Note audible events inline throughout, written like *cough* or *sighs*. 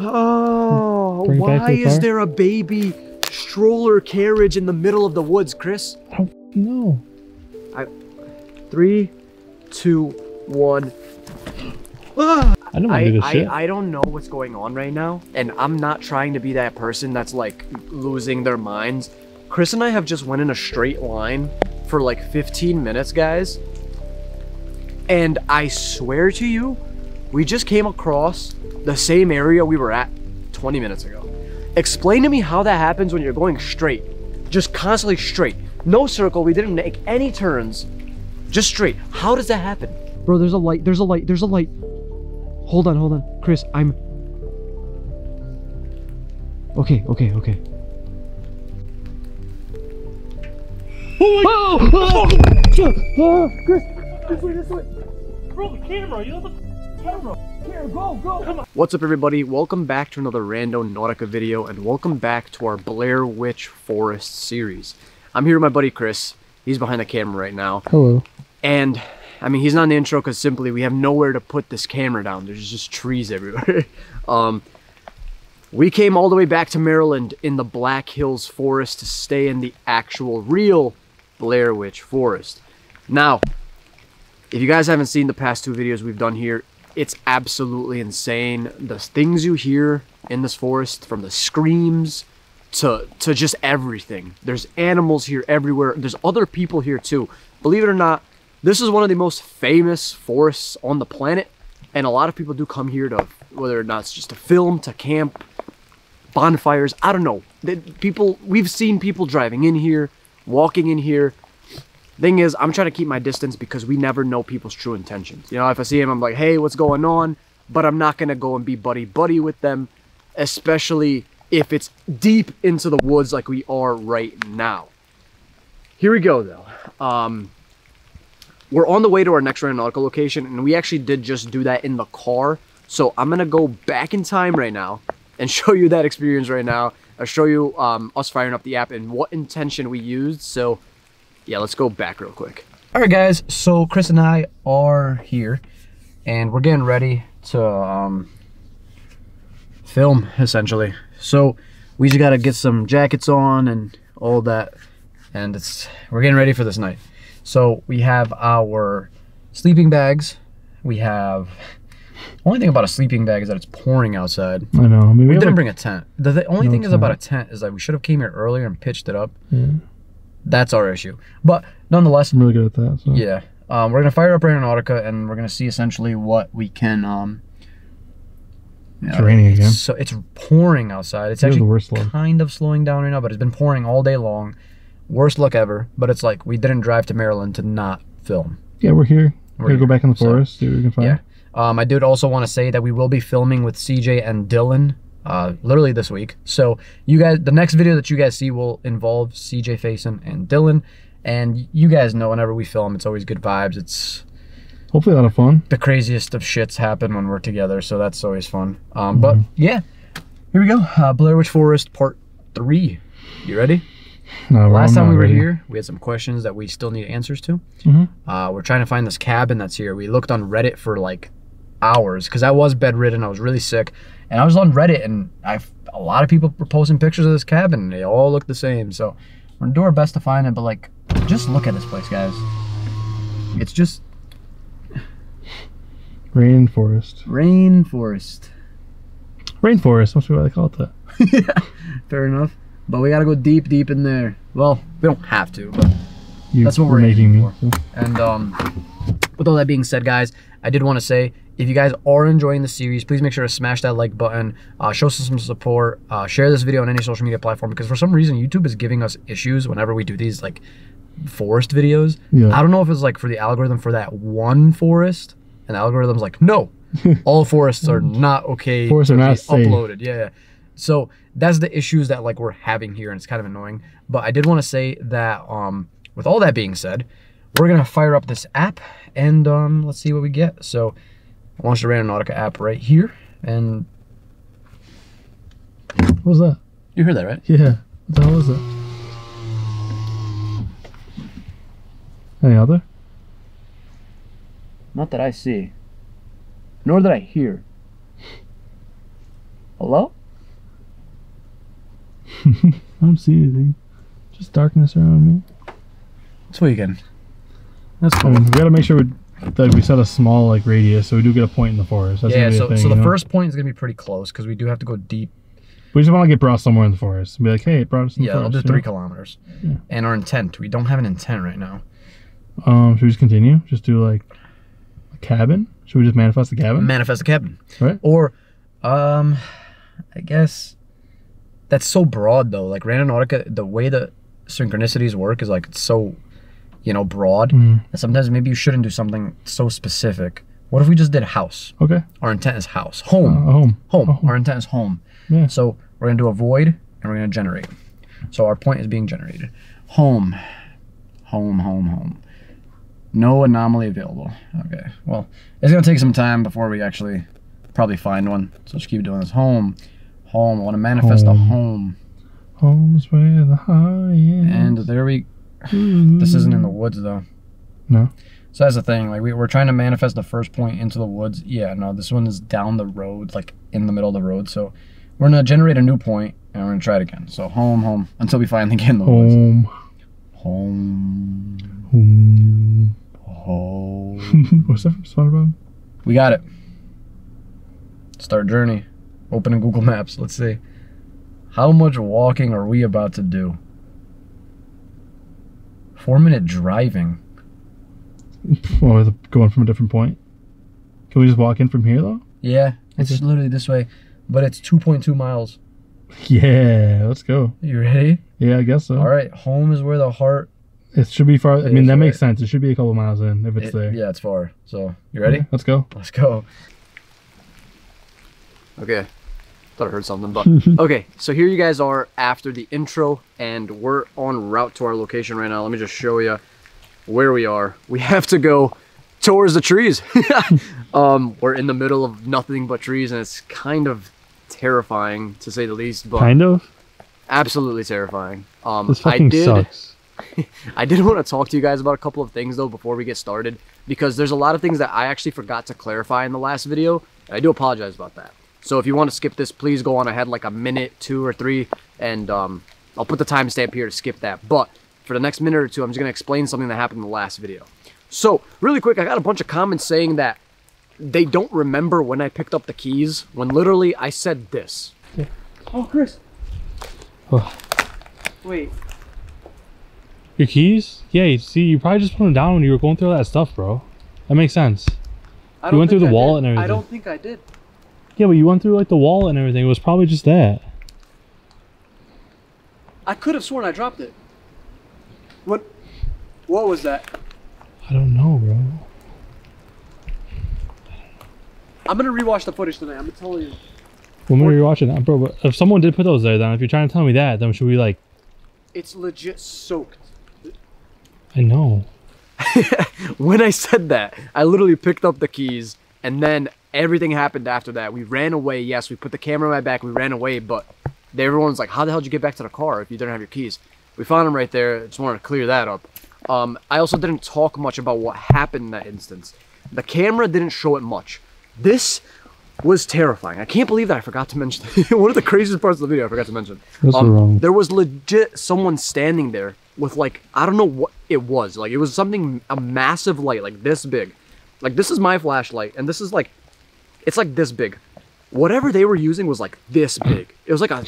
Oh, Bring why is car? there a baby stroller carriage in the middle of the woods, Chris? I don't know. Three, two, one. Ah! I don't I, do this I, shit. I don't know what's going on right now, and I'm not trying to be that person that's like losing their minds. Chris and I have just went in a straight line for like 15 minutes, guys. And I swear to you, we just came across the same area we were at 20 minutes ago. Explain to me how that happens when you're going straight. Just constantly straight. No circle, we didn't make any turns. Just straight. How does that happen? Bro, there's a light, there's a light, there's a light. Hold on, hold on. Chris, I'm... Okay, okay, okay. Oh my... Oh! Oh! oh Chris! This way, this way! Bro, the camera. You know the camera. Here, go, go! What's up, everybody? Welcome back to another Randonautica video, and welcome back to our Blair Witch Forest series. I'm here with my buddy Chris. He's behind the camera right now. Hello. And I mean, he's not in the intro because simply we have nowhere to put this camera down. There's just trees everywhere. *laughs* um, we came all the way back to Maryland in the Black Hills Forest to stay in the actual real Blair Witch Forest. Now, if you guys haven't seen the past two videos we've done here, it's absolutely insane. The things you hear in this forest, from the screams to to just everything. There's animals here everywhere. There's other people here too. Believe it or not, this is one of the most famous forests on the planet, and a lot of people do come here to whether or not it's just to film, to camp, bonfires. I don't know. People we've seen people driving in here, walking in here. Thing is, I'm trying to keep my distance because we never know people's true intentions. You know, if I see him, I'm like, hey, what's going on? But I'm not gonna go and be buddy buddy with them, especially if it's deep into the woods like we are right now. Here we go though. Um, we're on the way to our next Randonautica location, and we actually did just do that in the car. So I'm gonna go back in time right now and *laughs* show you that experience right now. I'll show you um, us firing up the app and what intention we used. So yeah, let's go back real quick. All right, guys. So Chris and I are here, and we're getting ready to um, film essentially. So we just gotta get some jackets on and all that, and it's we're getting ready for this night. So we have our sleeping bags. We have. Only thing about a sleeping bag is that it's pouring outside. I know. I mean, we, We didn't like- bring a tent. The, the only No thing is about a tent. tent is that we should have came here earlier and pitched it up. Yeah, That's our issue. But nonetheless, I'm really good at that. So. yeah. Um, we're gonna fire up Randonautica and we're gonna see essentially what we can. Um, It's raining again. So it's pouring outside. It's have the actually worst luck. kind of slowing down right now, but it's been pouring all day long. Worst luck ever. But it's like we didn't drive to Maryland to not film. Yeah, we're here. We're, We're gonna go back in the so- forest, see what we can find. Yeah. Um, I did also want to say that we will be filming with CJ and Dylan, uh, literally this week. So you guys, the next video that you guys see will involve CJ Faison and Dylan. And you guys know whenever we film, it's always good vibes. It's Hopefully a lot of fun. the craziest of shits happen when we're together, so that's always fun. Um, But yeah, here we go. Uh, Blair Witch Forest Part Three. You ready? No, Last time we were ready. here, we had some questions that we still need answers to. Mhm. Uh, we're trying to find this cabin that's here. We looked on Reddit for like hours because I was bedridden. I was really sick, and I was on Reddit, and I a lot of people were posting pictures of this cabin. And they all look the same. So we're gonna do our best to find it. But like, just look at this place, guys. It's just Rainforest. rainforest. Rainforest. Be why they call it that. *laughs* Yeah, fair enough. But we gotta go deep, deep in there. Well, we don't have to, but You That's what were making so. And um, with all that being said, guys, I did want to say if you guys are enjoying the series, please make sure to smash that like button, uh, show us some support, uh, share this video on any social media platform because for some reason YouTube is giving us issues whenever we do these like forest videos. Yeah. I don't know if it's like for the algorithm for that one forest, and the algorithm's like, no, *laughs* all forests are not okay. Forests are not uploaded. Yeah, yeah. So that's the issues that like we're having here, and it's kind of annoying. But I did want to say that um, with all that being said, we're gonna fire up this app and um, let's see what we get. So I launched the Randonautica app right here, and What was that? you heard that right? Yeah. What the hell was that? Any other? Not that I see, nor that I hear. Hello? *laughs* I don't see anything. Just darkness around me. Tweaking. That's cool. mean, we gotta make sure we, that we set a small like radius so we do get a point in the forest. That's yeah, so, thing, so the you know? first point is going to be pretty close because we do have to go deep. We just want to get brought somewhere in the forest. Be like, hey, it brought us in the Yeah, I'll forest. do you three know? kilometers. Yeah. And our intent, we don't have an intent right now. Um, should we just continue? Just do like a cabin? Should we just manifest the cabin? Manifest a cabin. Right. Or, um, I guess that's so broad though. Like Randonautica, the way the synchronicities work is like it's so, you know, broad. Mm, And sometimes maybe you shouldn't do something so specific. What if we just did house? okay. Our intent is house, Uh, home, home. home. home. Our intent is home. Yeah. So we're gonna do a void and we're gonna generate. So our point is being generated. Home, home, home, home. No anomaly available. Okay. Well, it's gonna take some time before we actually probably find one. So just keep doing this. Home, home. I want to manifest a Home. home. Home's where the heart is. And there we. This isn't in the mm-hmm. woods though. No. So that's the thing. Like we, we're trying to manifest the first point into the woods. Yeah. No. This one is down the road, like in the middle of the road. So we're gonna generate a new point and we're gonna try it again. So home, home, until we finally *laughs* get in the woods. Home. Home. Home. Home. *laughs* What's that from SpongeBob? We got it. Start journey. Opening Google Maps. Let's see. How much walking are we about to do? Four minute driving. Or is it going from a different point? Can we just walk in from here though? Yeah, it's Okay. literally this way, but it's 2.2 miles. *laughs* Yeah, let's go. You ready? Yeah, I guess so. All right. Home is where the heart. It should be far. I mean, is, that makes right? sense. It should be a couple miles in if it's it- there. Yeah, it's far. So you ready? Okay, let's go. Let's go. Okay. Thought I heard something, but *laughs* okay. So here you guys are after the intro, and we're on route to our location right now. Let me just show you where we are. We have to go towards the trees. *laughs* um, we're in the middle of nothing but trees, and it's kind of terrifying to say the least. But Kind of. absolutely terrifying. Um, This I fucking did. sucks. *laughs* I did want to talk to you guys about a couple of things though before we get started because there's a lot of things that I actually forgot to clarify in the last video. And I do apologize about that. So if you want to skip this, please go on ahead like a minute, two or three, and um, I'll put the timestamp here to skip that. But for the next minute or two, I'm just gonna explain something that happened in the last video. So really quick, I got a bunch of comments saying that they don't remember when I picked up the keys when literally I said this. Oh, Chris. Oh. Wait. Your keys? Yeah, you see, you probably just put them down when you were going through all that stuff, bro. That makes sense. I You went through the I wall did. and everything. I don't think I did. Yeah, but you went through like the wall and everything. It was probably just that. I could have sworn I dropped it. What? What was that? I don't know, bro. I'm gonna rewatch the footage tonight. I'm gonna tell you. When we were watching that, bro, if someone did put those there, then if you're trying to tell me that, then should we like? It's legit soaked. I know. *laughs* When I said that, I literally picked up the keys, and then everything happened after that. We ran away. Yes, we put the camera in my back. We ran away, but everyone's like, "How the hell did you get back to the car if you didn't have your keys?" We found them right there. Just wanted to clear that up. Um, I also didn't talk much about what happened in that instance. The camera didn't show it much. This was terrifying. I can't believe that I forgot to mention *laughs* one of the craziest parts of the video. I forgot to mention. Um. There was legit someone standing there with like I don't know what it was. Like it was something a massive light, like this big. Like this is my flashlight, and this is like it's like this big. Whatever they were using was like this big. It was like a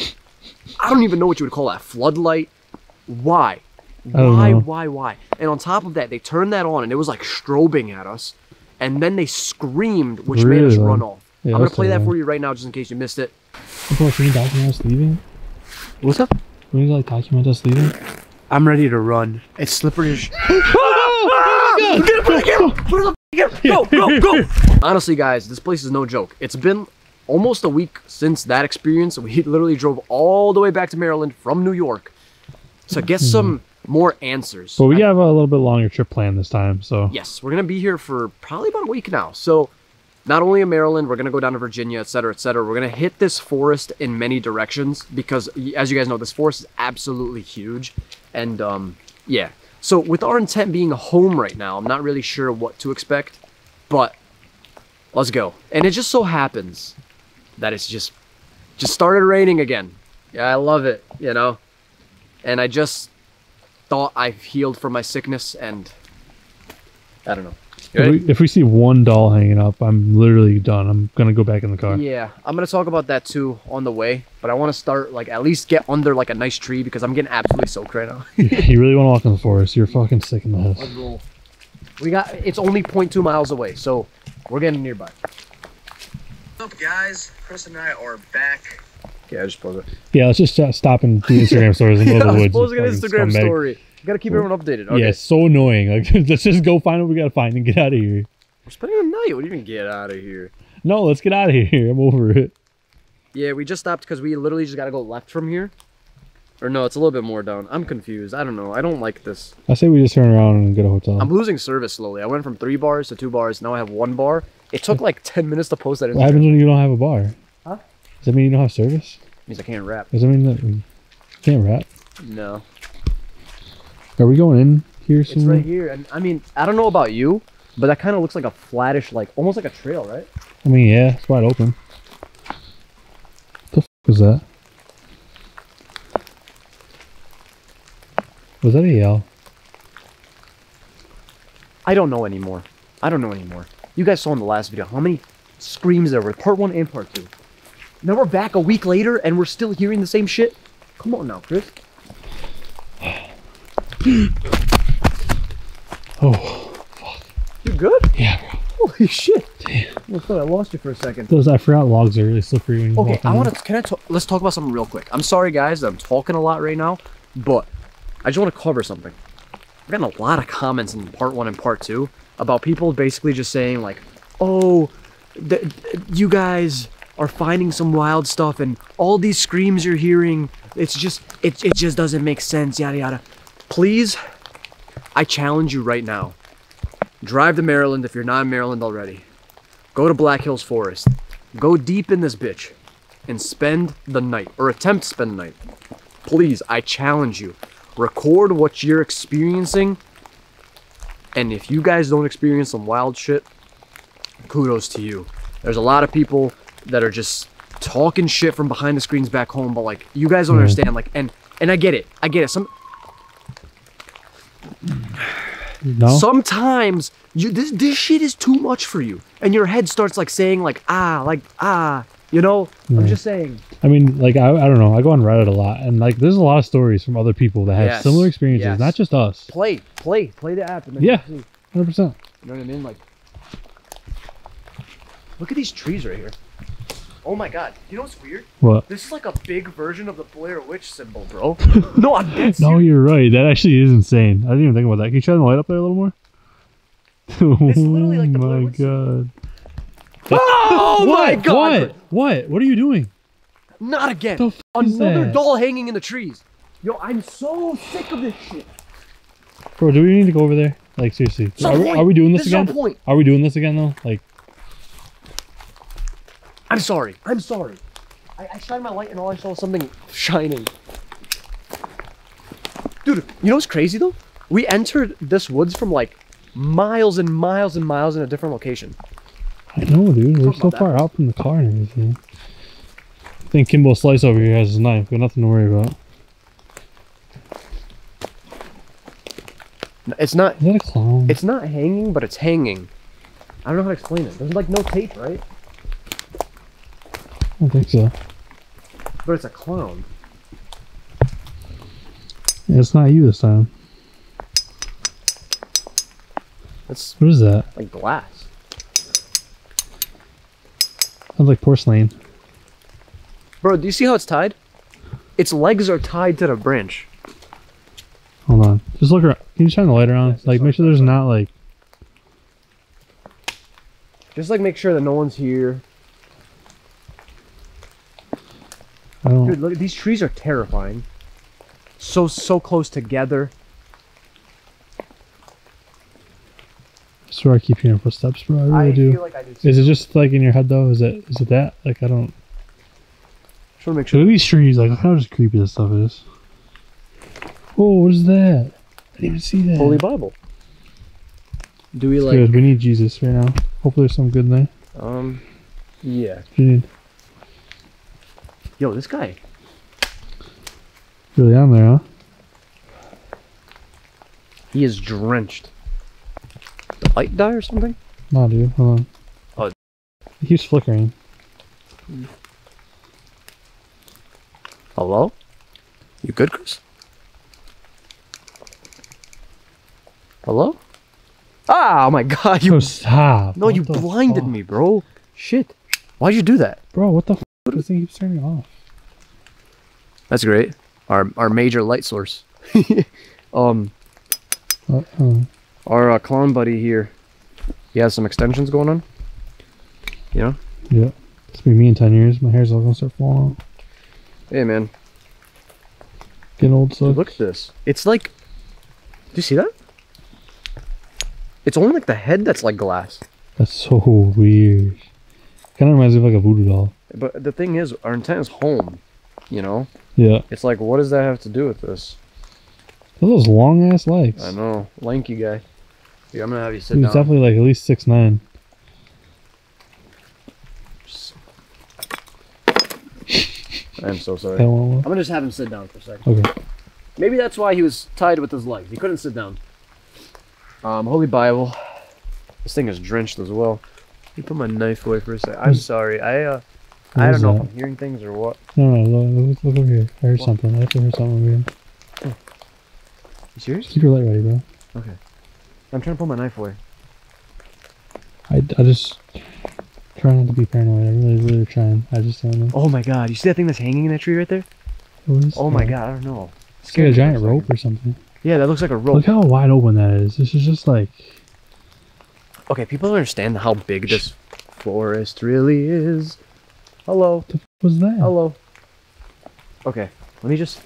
I don't even know what you would call that floodlight. Why? Why? know. Why? Why? And on top of that, they turned that on, and it was like strobing at us. And then they screamed, which made us run off. Yeah, I'm gonna play that loud. for you right now, just in case you missed it. Bro, can you document us leaving? What's up? Can you like document us leaving? I'm ready to run. It's slippery as. *laughs* *laughs* Go, go, go! *laughs* Honestly, guys, this place is no joke. It's been almost a week since that experience. We literally drove all the way back to Maryland from New York to get some more answers. But we I- have a little bit longer trip planned this time, so Yes, we're gonna be here for probably about a week now. So, not only in Maryland, we're gonna go down to Virginia, et cetera, et cetera. We're gonna hit this forest in many directions because, as you guys know, this forest is absolutely huge. And um, yeah, so with our intent being home right now, I'm not really sure what to expect, but let's go. And it just so happens that it's just just started raining again. Yeah, I love it, you know? And I just thought I've healed from my sickness and I don't know. You If we, if we see one doll hanging up, I'm literally done. I'm gonna go back in the car. Yeah, I'm gonna talk about that too on the way, but I want to start like at least get under like a nice tree because I'm getting absolutely soaked right now. *laughs* you really want to walk in the forest? You're fucking sick in the head. We got it's only 0.2 miles away, so we're getting nearby. What's up, guys? Chris and I are back. Yeah, I just pause it. Yeah, let's just uh, stop and do Instagram stories in the *laughs* Yeah, I was the woods. posting an Instagram fucking scumbag. story. Gotta keep oh. everyone updated. Okay. Yeah, it's so annoying. Like, *laughs* let's just go find what we gotta find and get out of here. We're spending the night. What do you mean get out of here? No, let's get out of here. I'm over it. Yeah, we just stopped because we literally just gotta go left from here. Or no, it's a little bit more down. I'm confused. I don't know. I don't like this. I say we just turn around and get a hotel. I'm losing service slowly. I went from three bars to two bars. Now I have one bar. It took like *laughs* 10 minutes to post that what happens when you don't have a bar? Huh? Does that mean you don't have service? means I can't rap. Does that mean that we can't rap? No. Are we going in here It's somewhere? right here. And I mean, I don't know about you, but that kind of looks like a flattish, like almost like a trail, right? I mean, yeah, it's wide open. What the f was that? Was that a yell? I don't know anymore. I don't know anymore. You guys saw in the last video how many screams there were, part one and part two. Now we're back a week later and we're still hearing the same shit. Come on now, Chris. *gasps* Oh, You good? yeah, bro. Holy shit. Damn. I thought I lost you for a second. Those I forgot logs are really slippery when you Okay, I want to. Can I talk? Let's talk about something real quick. I'm sorry, guys. I'm talking a lot right now, but I just want to cover something. I've gotten a lot of comments in part one and part two about people basically just saying like, "Oh, you guys are finding some wild stuff, and all these screams you're hearing, it's just it it just doesn't make sense." Yada yada. Please, I challenge you right now. Drive to Maryland if you're not in Maryland already. Go to Black Hills Forest. Go deep in this bitch and spend the night or attempt to spend the night. Please, I challenge you. Record what you're experiencing. And if you guys don't experience some wild shit, kudos to you. There's a lot of people that are just talking shit from behind the screens back home, but like you guys don't Mhm. understand. Like and and I get it. I get it. Some *sighs* No, sometimes you this this shit is too much for you. And your head starts like saying like ah, like ah, you know? I'm just saying. I mean, like I, I don't know. I go on Reddit a lot, and like there's a lot of stories from other people that have Yes, similar experiences, yes. not just us. play, play, play the app. And then Yeah. Hundred percent. you know what I mean? Like, look at these trees right here. Oh my god! You know what's weird? What? This is like a big version of the Blair Witch symbol, bro. *laughs* no, I'm dead No, you're right. That actually is insane. I didn't even think about that. Can you shine the light up there a little more? oh literally like the *laughs* oh Blair my Witch god. Oh my god! What? What? What are you doing? Not again. The Another doll hanging in the trees. Yo, I'm so sick of this shit. Bro, do we need to go over there? Like seriously, are, we- are we doing this no again? point. Are we doing this again though? Like, I'm sorry. I'm sorry. I, I shined my light and all I saw was something shining. Dude, you know what's crazy though? We entered this woods from like miles and miles and miles in a different location. I know, dude. We're so about far out from the car and everything. I think Kimbo Slice over here has his knife. Got nothing to worry about. It's not Is that a clown? it's not hanging, but it's hanging. I don't know how to explain it. There's like no tape, right? I don't think so. But it's a clone. Yeah, it's not you this time. It's What is that? like glass. Sounds like porcelain. Bro, do you see how it's tied? Its legs are tied to the branch. Hold on. Just look around. Can you shine the light around? Yes, like, make sure there's not like. Just like make sure that no one's here. I don't. Dude, look, these trees are terrifying. So so close together. I swear I keep hearing footsteps, bro. I really do. like I do. Is it just like in your head though? Is it? Is it that? Like I don't. Just wanna make Look sure. at these trees. Like look how just creepy this stuff is. Oh, what is that? I didn't even see that. Holy Bible. Do we It's like? good. We need Jesus right now. Hopefully there's some good in there. Um, yeah. What do you need? Yo, this guy. Really on there, huh? He is drenched. The light die or something? Nah, dude. Hold on. Oh. Keeps flickering. Hello? You good, Chris? Hello? Ah, oh my god, you Yo, stop. No, What you blinded fuck? me, bro. Shit. Why'd you do that? Bro, what the f? This thing keeps turning off. That's great. Our our major light source. *laughs* um, Uh, uh, our uh, clown buddy here. He has some extensions going on. You know? yeah. It's be me in 10 years. My hair's all gonna start falling out. Hey, man. Getting old, so. Dude, look at this. It's like. Do you see that? It's only like the head that's like glass. That's so weird. Kind of reminds me of like a voodoo doll. But the thing is, our intent is home. You know? Yeah. It's like, what does that have to do with this? Look at those long ass legs. I know. Lanky guy. Yeah, I'm gonna have you sit He down. was definitely like at least six nine. I'm so sorry. I'm gonna just have him sit down for a second. Okay. Maybe that's why he was tied with his legs. He couldn't sit down. Um, Holy Bible. This thing is drenched as well. Let me put my knife away for a second. I'm sorry. I uh, What I don't know if? I'm hearing things or what. No, no, look, look, over here. I heard What? something. I have to hear something over here. You serious? Keep your light ready, bro. Okay. I'm trying to pull my knife away. I, I just try not to be paranoid. I really, really trying. I just don't know. Oh my god! You see that thing that's hanging in that tree right there? What is Oh my that? god! I don't know. It's like a giant rope second. or something. Yeah, that looks like a rope. Look how wide open that is. This is just like Okay, people don't understand how big this forest really is. Hello. what the f- was that? Hello. Okay, let me just.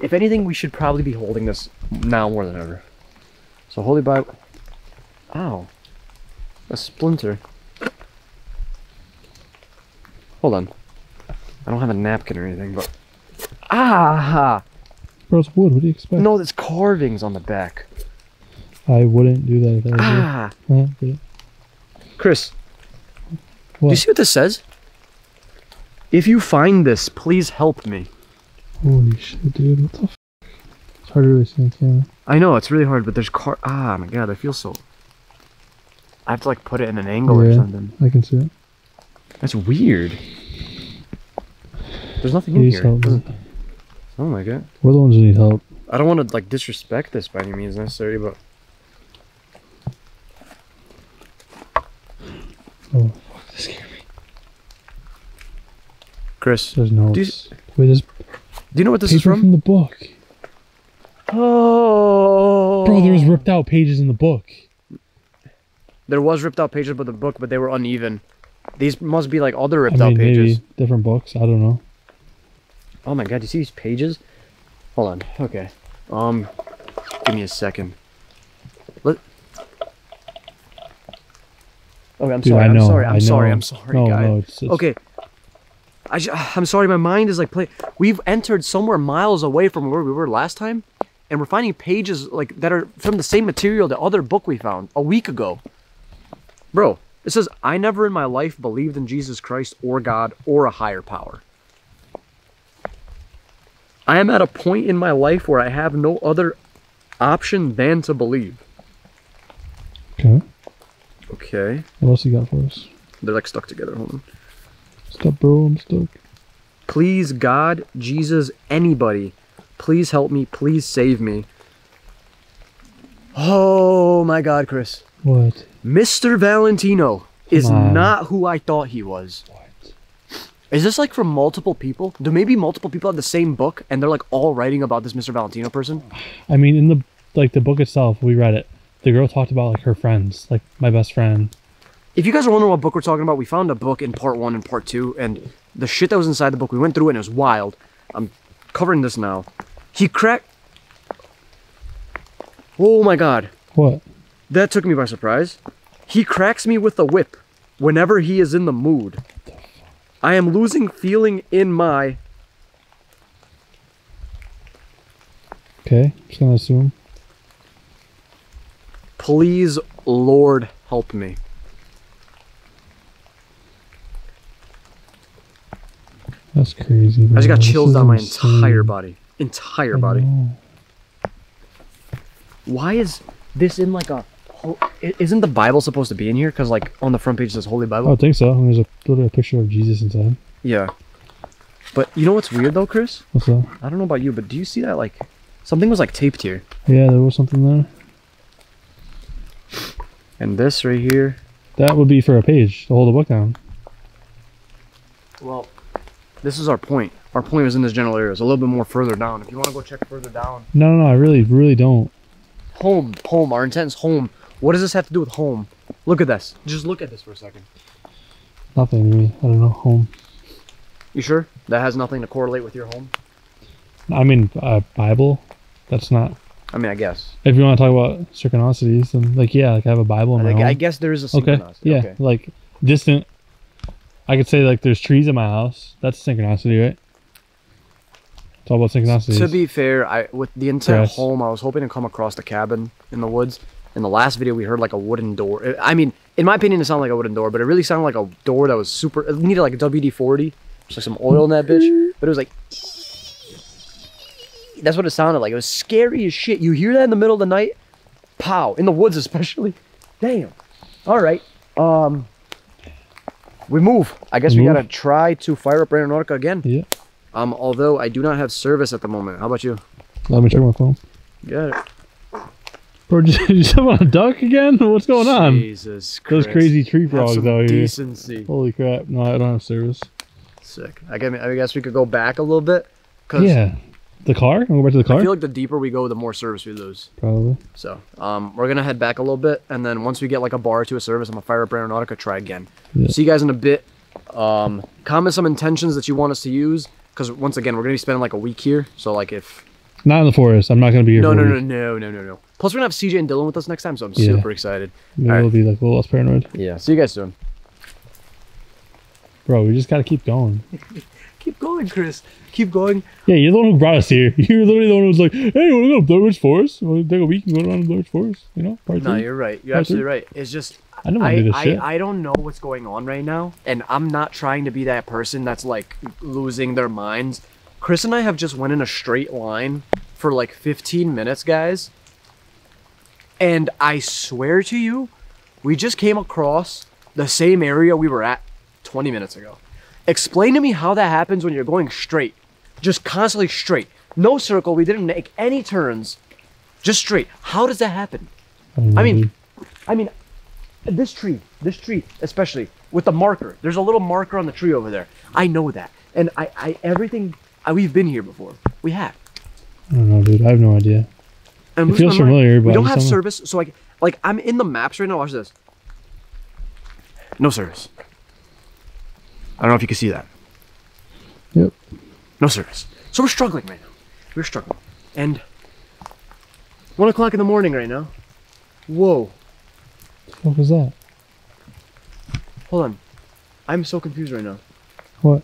If anything, we should probably be holding this now more than ever. So, Holy Bible. Ow. A splinter. Hold on. I don't have a napkin or anything, but. Ah! Bro, it's wood. What do you expect? No, there's carvings on the back. I wouldn't do that if I was Ah! you. Huh? Did it? Chris, do you see what this says? If you find this, please help me. Holy shit, dude. What the f? It's hard to really see on camera. I know it's really hard, but there's car. Ah, my god, I feel so. I have to like put it in an angle or something. I can see it. That's weird. There's nothing in Please here. help me. Oh my god. We're the ones who need help. I don't want to like disrespect this by any means necessary, but Oh, fuck. This scared me. Chris, There's notes. Do you- Wait, there's do you know what this is from? from the book. Oh, Bro, there was ripped out pages in the book. There was ripped out pages of the book, but they were uneven. These must be like other I ripped mean, out pages. maybe different books. I don't know. Oh my god, you see these pages? Hold on. Okay. Um, give me a second. Let. Okay, I'm Dude, sorry. I know. I'm sorry. I'm I sorry. I'm sorry, no, guy. no, it's, it's Okay. I *sighs* I'm sorry. My mind is like play. We've entered somewhere miles away from where we were last time, and we're finding pages like that are from the same material the other book we found a week ago. Bro, it says I never in my life believed in Jesus Christ or God or a higher power. I am at a point in my life where I have no other option than to believe. Okay. Okay. What else you got for us? They're like stuck together. Hold on. Stop, bro. I'm stuck. Please, God, Jesus, anybody, please help me. Please save me. Oh my God, Chris. What? Mr. Valentino is not who I thought he was. What? Is this like from multiple people? Do maybe multiple people have the same book and they're like all writing about this Mr. Valentino person? I mean, in the like the book itself, we read it. The girl talked about like her friends, like my best friend. If you guys are wondering what book we're talking about, we found a book in part one and part two, and the shit that was inside the book, we went through it and it was wild. I'm covering this now. He cracked. Oh my god. What? That took me by surprise. He cracks me with a whip whenever he is in the mood. I am losing feeling in my. Okay, just gonna assume. Please, Lord, help me. That's crazy. I just got. Chills down my insane. entire body. Entire I body. know. Why is this in like a? Isn't the Bible supposed to be in here? Because like on the front page it says Holy I Bible. don't think so. And there's a little picture of Jesus inside. Yeah. But you know what's weird though, Chris? What's that? I don't know about you, but do you see that like something was like taped here, Yeah, there was something there. and this right here. That would be for a page to hold the book down. Well, this is our point. Our point was in this general area. It's a little bit more further down. If you want to go check further down. No, no, no. I really, really don't. Home, home. Our intent is home. What does this have to do with home? Look at this. Just look at this for a second. Nothing to me. I don't know. Home. You sure? That has nothing to correlate with your home? I mean, uh, Bible. That's not. I mean, I guess. If you want to talk about synchronicities, then like yeah, like I have a Bible in I, my think- home. I guess there is a synchronicity. okay. Yeah. Okay. Like distant. I could say like there's trees in my house. That's synchronicity, right? It's all about synchronicities. To be fair, I with the entire Grass. home, I was hoping to come across the cabin in the woods. In the last video, we heard like a wooden door. I mean, in my opinion, it sounded like a wooden door, but it really sounded like a door that was super. It needed like a WD forty, just like some oil in that bitch. But it was like. That's what it sounded like. It was scary as shit. You hear that in the middle of the night, pow, in the woods especially. Damn. All right. Um. We move. I guess we gotta try to fire up Randonautica again. yeah. Um, although I do not have service at the moment. How about you? Let me check my phone. Got it. Bro, *laughs* did you on a duck again? What's going on? Jesus Christ. Those crazy tree frogs out here. decency. Holy crap! No, I don't have service. Sick. I guess, I guess we could go back a little bit. Cause Yeah. The car? I'll go back to the car. I feel like the deeper we go, the more service we lose. Probably. So, um, we're gonna head back a little bit, and then once we get like a bar to a service, I'm gonna fire up Randonautica, try again. Yeah. See you guys in a bit. Um, comment some intentions that you want us to use, because once again, we're gonna be spending like a week here. So like if Not in the forest. I'm not gonna be here. no no no no no no no. Plus we're gonna have CJ and Dylan with us next time, so I'm Yeah. super excited. Maybe Alright. we'll be like a little less paranoid. Yeah. See you guys soon. Bro, we just gotta keep going. *laughs* Keep going, Chris. Keep going. Yeah, you're the one who brought us here. *laughs* You're literally the one who was like, "Hey, you want to go to Blair Witch Forest? To take a week and go around Blair Witch Forest? You know, part No, three? you're right. You're Part absolutely three? right. It's just I don't I, do this I, shit. I don't know what's going on right now, and I'm not trying to be that person that's like losing their minds. Chris and I have just went in a straight line for like 15 minutes, guys. And I swear to you, we just came across the same area we were at 20 minutes ago. Explain to me how that happens when you're going straight. Just constantly straight. No circle. We didn't make any turns. Just straight. How does that happen? I mean. I mean, this tree, this tree, especially with the marker. There's a little marker on the tree over there. I know that, and I, I everything. I, we've been here before. We have. I don't know, dude. I have no idea. And It feels familiar, but we don't have service. So like, like I'm in the maps right now. Watch this. No service. I don't know if you can see that. Yep. No service. So we're struggling right now. We're struggling, and one o'clock in the morning right now. Whoa. What was that? Hold on. I'm so confused right now. What?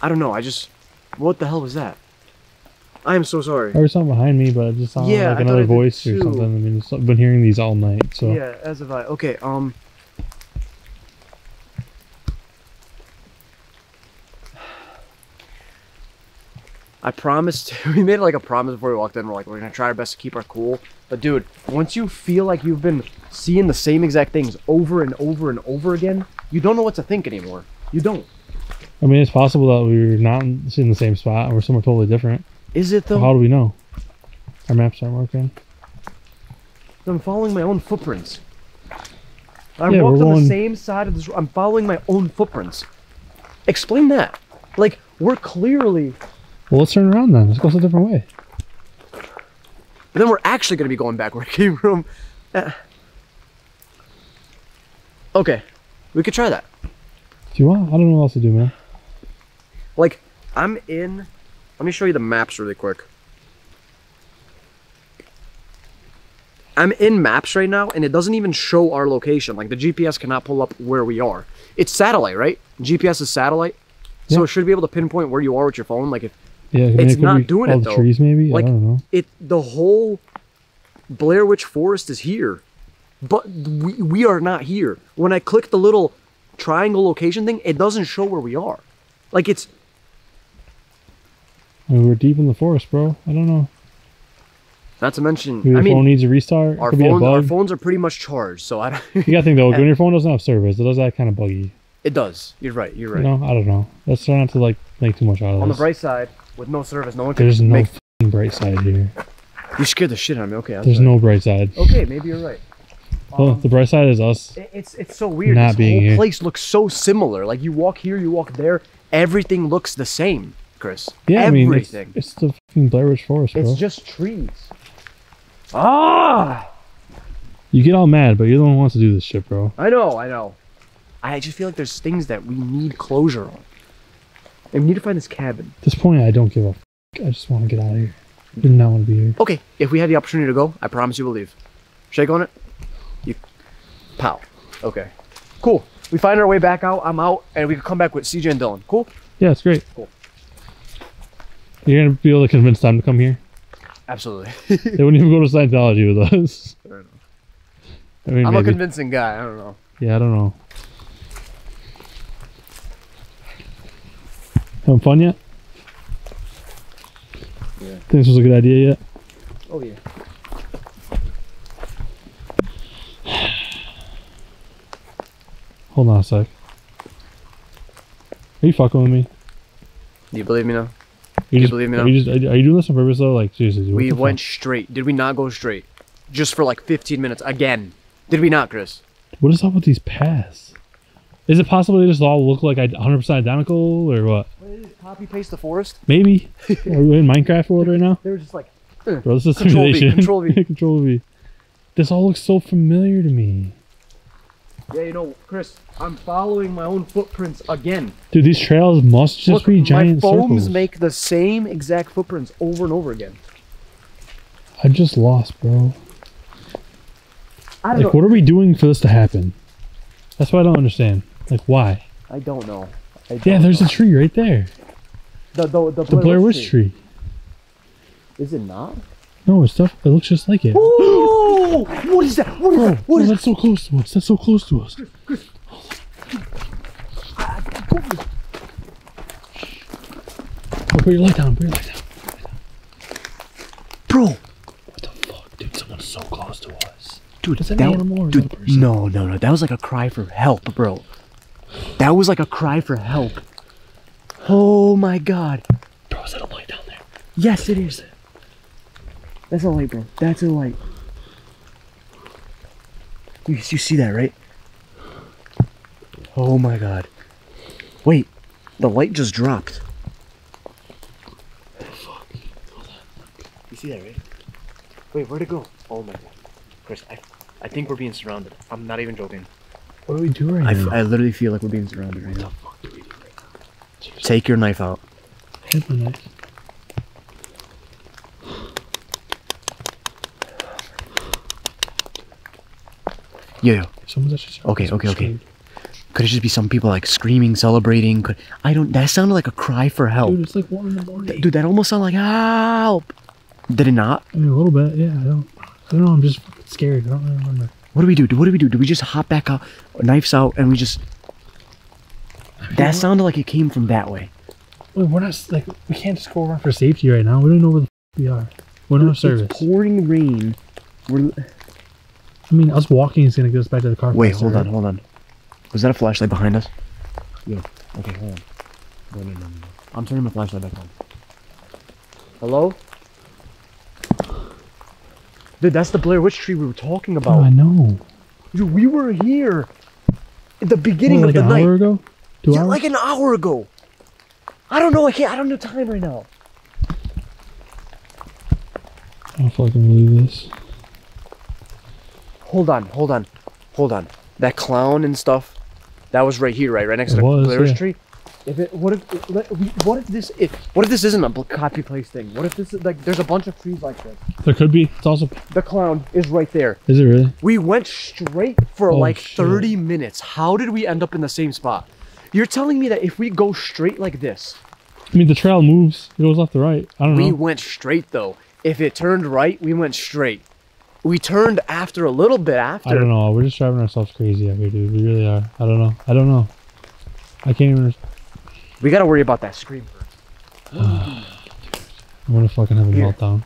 I don't know. I just. What the hell was that? I am so sorry. I heard something behind me, but it just sounded Yeah, like thought another voice or something. I mean, I've been hearing these all night, so Yeah, as of I. Okay, um. I promised. *laughs* We made like a promise before we walked in. We're like, we're gonna try our best to keep our cool. But dude, once you feel like you've been seeing the same exact things over and over and over again, you don't know what to think anymore. You don't. I mean, it's possible that we're not in the same spot we're somewhere totally different. Is it though? How do we know? Our maps aren't working. I'm following my own footprints. I Yeah, walked on the same side of this. I'm following my own footprints. Explain that. Like we're clearly, Well, let's turn around then. Let's go a different way. but then we're actually going to be going back where I came from. Uh, okay, we could try that. If you want, I don't know what else to do, man. Like I'm in. Let me show you the maps really quick. I'm in maps right now, and it doesn't even show our location. Like the GPS cannot pull up where we are. It's satellite, right? GPS is satellite, so Yeah. it should be able to pinpoint where you are with your phone. Like if Yeah, I mean, It's it not doing all it, the though. trees, maybe. Like- I don't know. it, the whole Blair Witch Forest is here, but we we are not here. When I click the little triangle location thing, it doesn't show where we are. Like it's I mean, we're deep in the forest, bro. I don't know. not to mention. Maybe your I mean, phone needs a restart. our Could be a phones, our phones are pretty much charged, so I don't. *laughs* *laughs* You gotta think though, when your phone doesn't have service, it does that kind of buggy. It does. You're right. You're right. No, I don't know. Let's try not to like make too much out of On the bright side, with no service, no one can There's no bright side here. You scared the shit out of me. Okay. I'm There's sorry. no bright side. Okay, maybe you're right. Well, Um, the bright side is us. it's it's so weird. Not this being whole here. place looks so similar. Like you walk here, you walk there, everything looks the same, Chris. Yeah, I mean, it's, it's the fucking Blair Witch Forest, bro. It's just trees. Ah! You get all mad, but you're the one who wants to do this shit, bro. I know, I know. I just feel like there's things that we need closure on. And we need to find this cabin. At this point, I don't give a. F- I just want to get out of here. I do not want to be here. Okay, if we had the opportunity to go, I promise you we'll leave. Shake on it. You. Pow. Okay. Cool. We find our way back out. I'm out, and we can come back with CJ and Dylan. Cool? Yeah, it's great. Cool. You're gonna be able to convince them to come here. Absolutely. *laughs* They wouldn't even go to Scientology with us. Enough. I mean, I'm a convincing guy. I don't know. yeah, I don't know. Having fun yet? Yeah. Think this was a good idea yet? Oh, yeah. Hold on a sec. Are you fucking with me? Do you believe me now? You You just, believe me are now? you just are you doing this on purpose though? Like seriously, We the fuck? went straight. Did we not go straight? Just for like 15 minutes again. Did we not, Chris? What is up with these paths? Is it possible they just all look like 100% identical or what? What is it? Copy paste the forest? Maybe. *laughs* are we in Minecraft world right now? They were just like, Bro, this is Control V, simulation. *laughs* Control V. Control V. This all looks so familiar to me. yeah, you know, Chris, I'm following my own footprints again. Dude, these trails must just Look, be my giant foams circles. make the same exact footprints over and over again. I'm just lost, bro. I don't Like, know. what are we doing for this to happen? That's what I don't understand. Like, why? I don't know. I Yeah, don't there's know. a tree right there. the the, the, The Blair Witch tree. Is it not? No, it's stuff. It looks just like it. Ooh! What is that? What is Bro, that? What bro, is that? so close to us. That's so close to us. Bro, put your light down. Put your light down. Bro, What the fuck, dude? Someone's so close to us. dude, Is that that, animal or dude, no, no, no. That was like a cry for help, bro. That was like a cry for help. Oh my god. Bro, is that a light down there? Yes, it is. That's a light, bro. That's a light. You, you see that, right? Oh my god. Wait, the light just dropped. You see that, right? Wait, where'd it go? Oh my god. Chris, I, I think we're being surrounded. I'm not even joking. What do we do right I, now? I literally feel like we're being surrounded right now. fuck do we do right now? Seriously, Take your knife out. hit my knife. Yeah, yeah. Someone's actually Okay, okay, okay. Could it just be some people like screaming, celebrating? Could I don't. That sounded like a cry for help. Dude, it's like one in the morning. Dude, that almost sounded like help. Did it not? I mean, a little bit. Yeah, I don't. I don't know. I'm just scared. I don't really remember. What do we do? What do we do? Do we just hop back out, knives out, and we just? That sounded like it came from that way. Wait, we're not like we can't just go around for safety right now. We don't know where the f- we are. We're not service. It's pouring rain. We're, I mean, us walking is gonna get us back to the car. wait, hold on, hold on. Was that a flashlight behind us? Yeah. Okay, hold on. No, no, no, no. I'm turning my flashlight back on. Hello? Dude, that's the Blair Witch tree we were talking about. Oh. I know. Dude, we were here at the beginning What, like of the night. Like an hour ago? Two Yeah, hours? like an hour ago. I don't know. I can't. I don't know time right now. I don't fucking believe this. Hold on. Hold on. Hold on. That clown and stuff. That was right here, right, right next It to the was, Blair Witch yeah. tree. If it, what if, it- let- we- what if this, if, what if this isn't a copy paste thing? What if this is like, there's a bunch of trees like this. There could be. It's also. The clown is right there. Is it really? We went straight for Oh, like shit. 30 minutes. How did we end up in the same spot? You're telling me that if we go straight like this, I mean, the trail moves. It goes left to right. I don't We know. We went straight though. If it turned right, we went straight. We turned after a little bit after. I don't know. We're just driving ourselves crazy out here, dude. We really are. I don't know. I don't know. I can't even. We gotta worry about that scream *gasps* first. I'm gonna fucking have a Here. meltdown.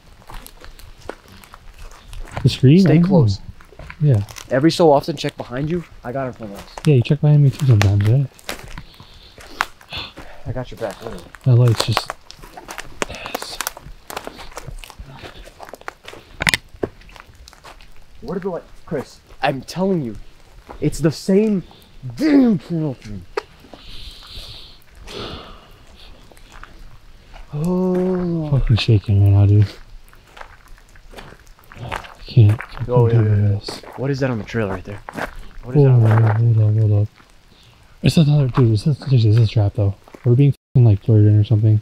The screen? Stay don't know. close. Yeah. Every so often, check behind you. I got front of us. Yeah, you check behind me too sometimes, right? I got your back. Hold. That light's just. What is the light? Chris, I'm telling you, it's the same damn thing. Oh. Fucking shaking right now, dude. I can't. Oh, yeah, do yeah, yeah. this. What is that on the trail right there? What is Hold that? on on, the trail? hold up, hold up. It's another dude. This is, this is a trap though. We're being fucking like blurred in or something.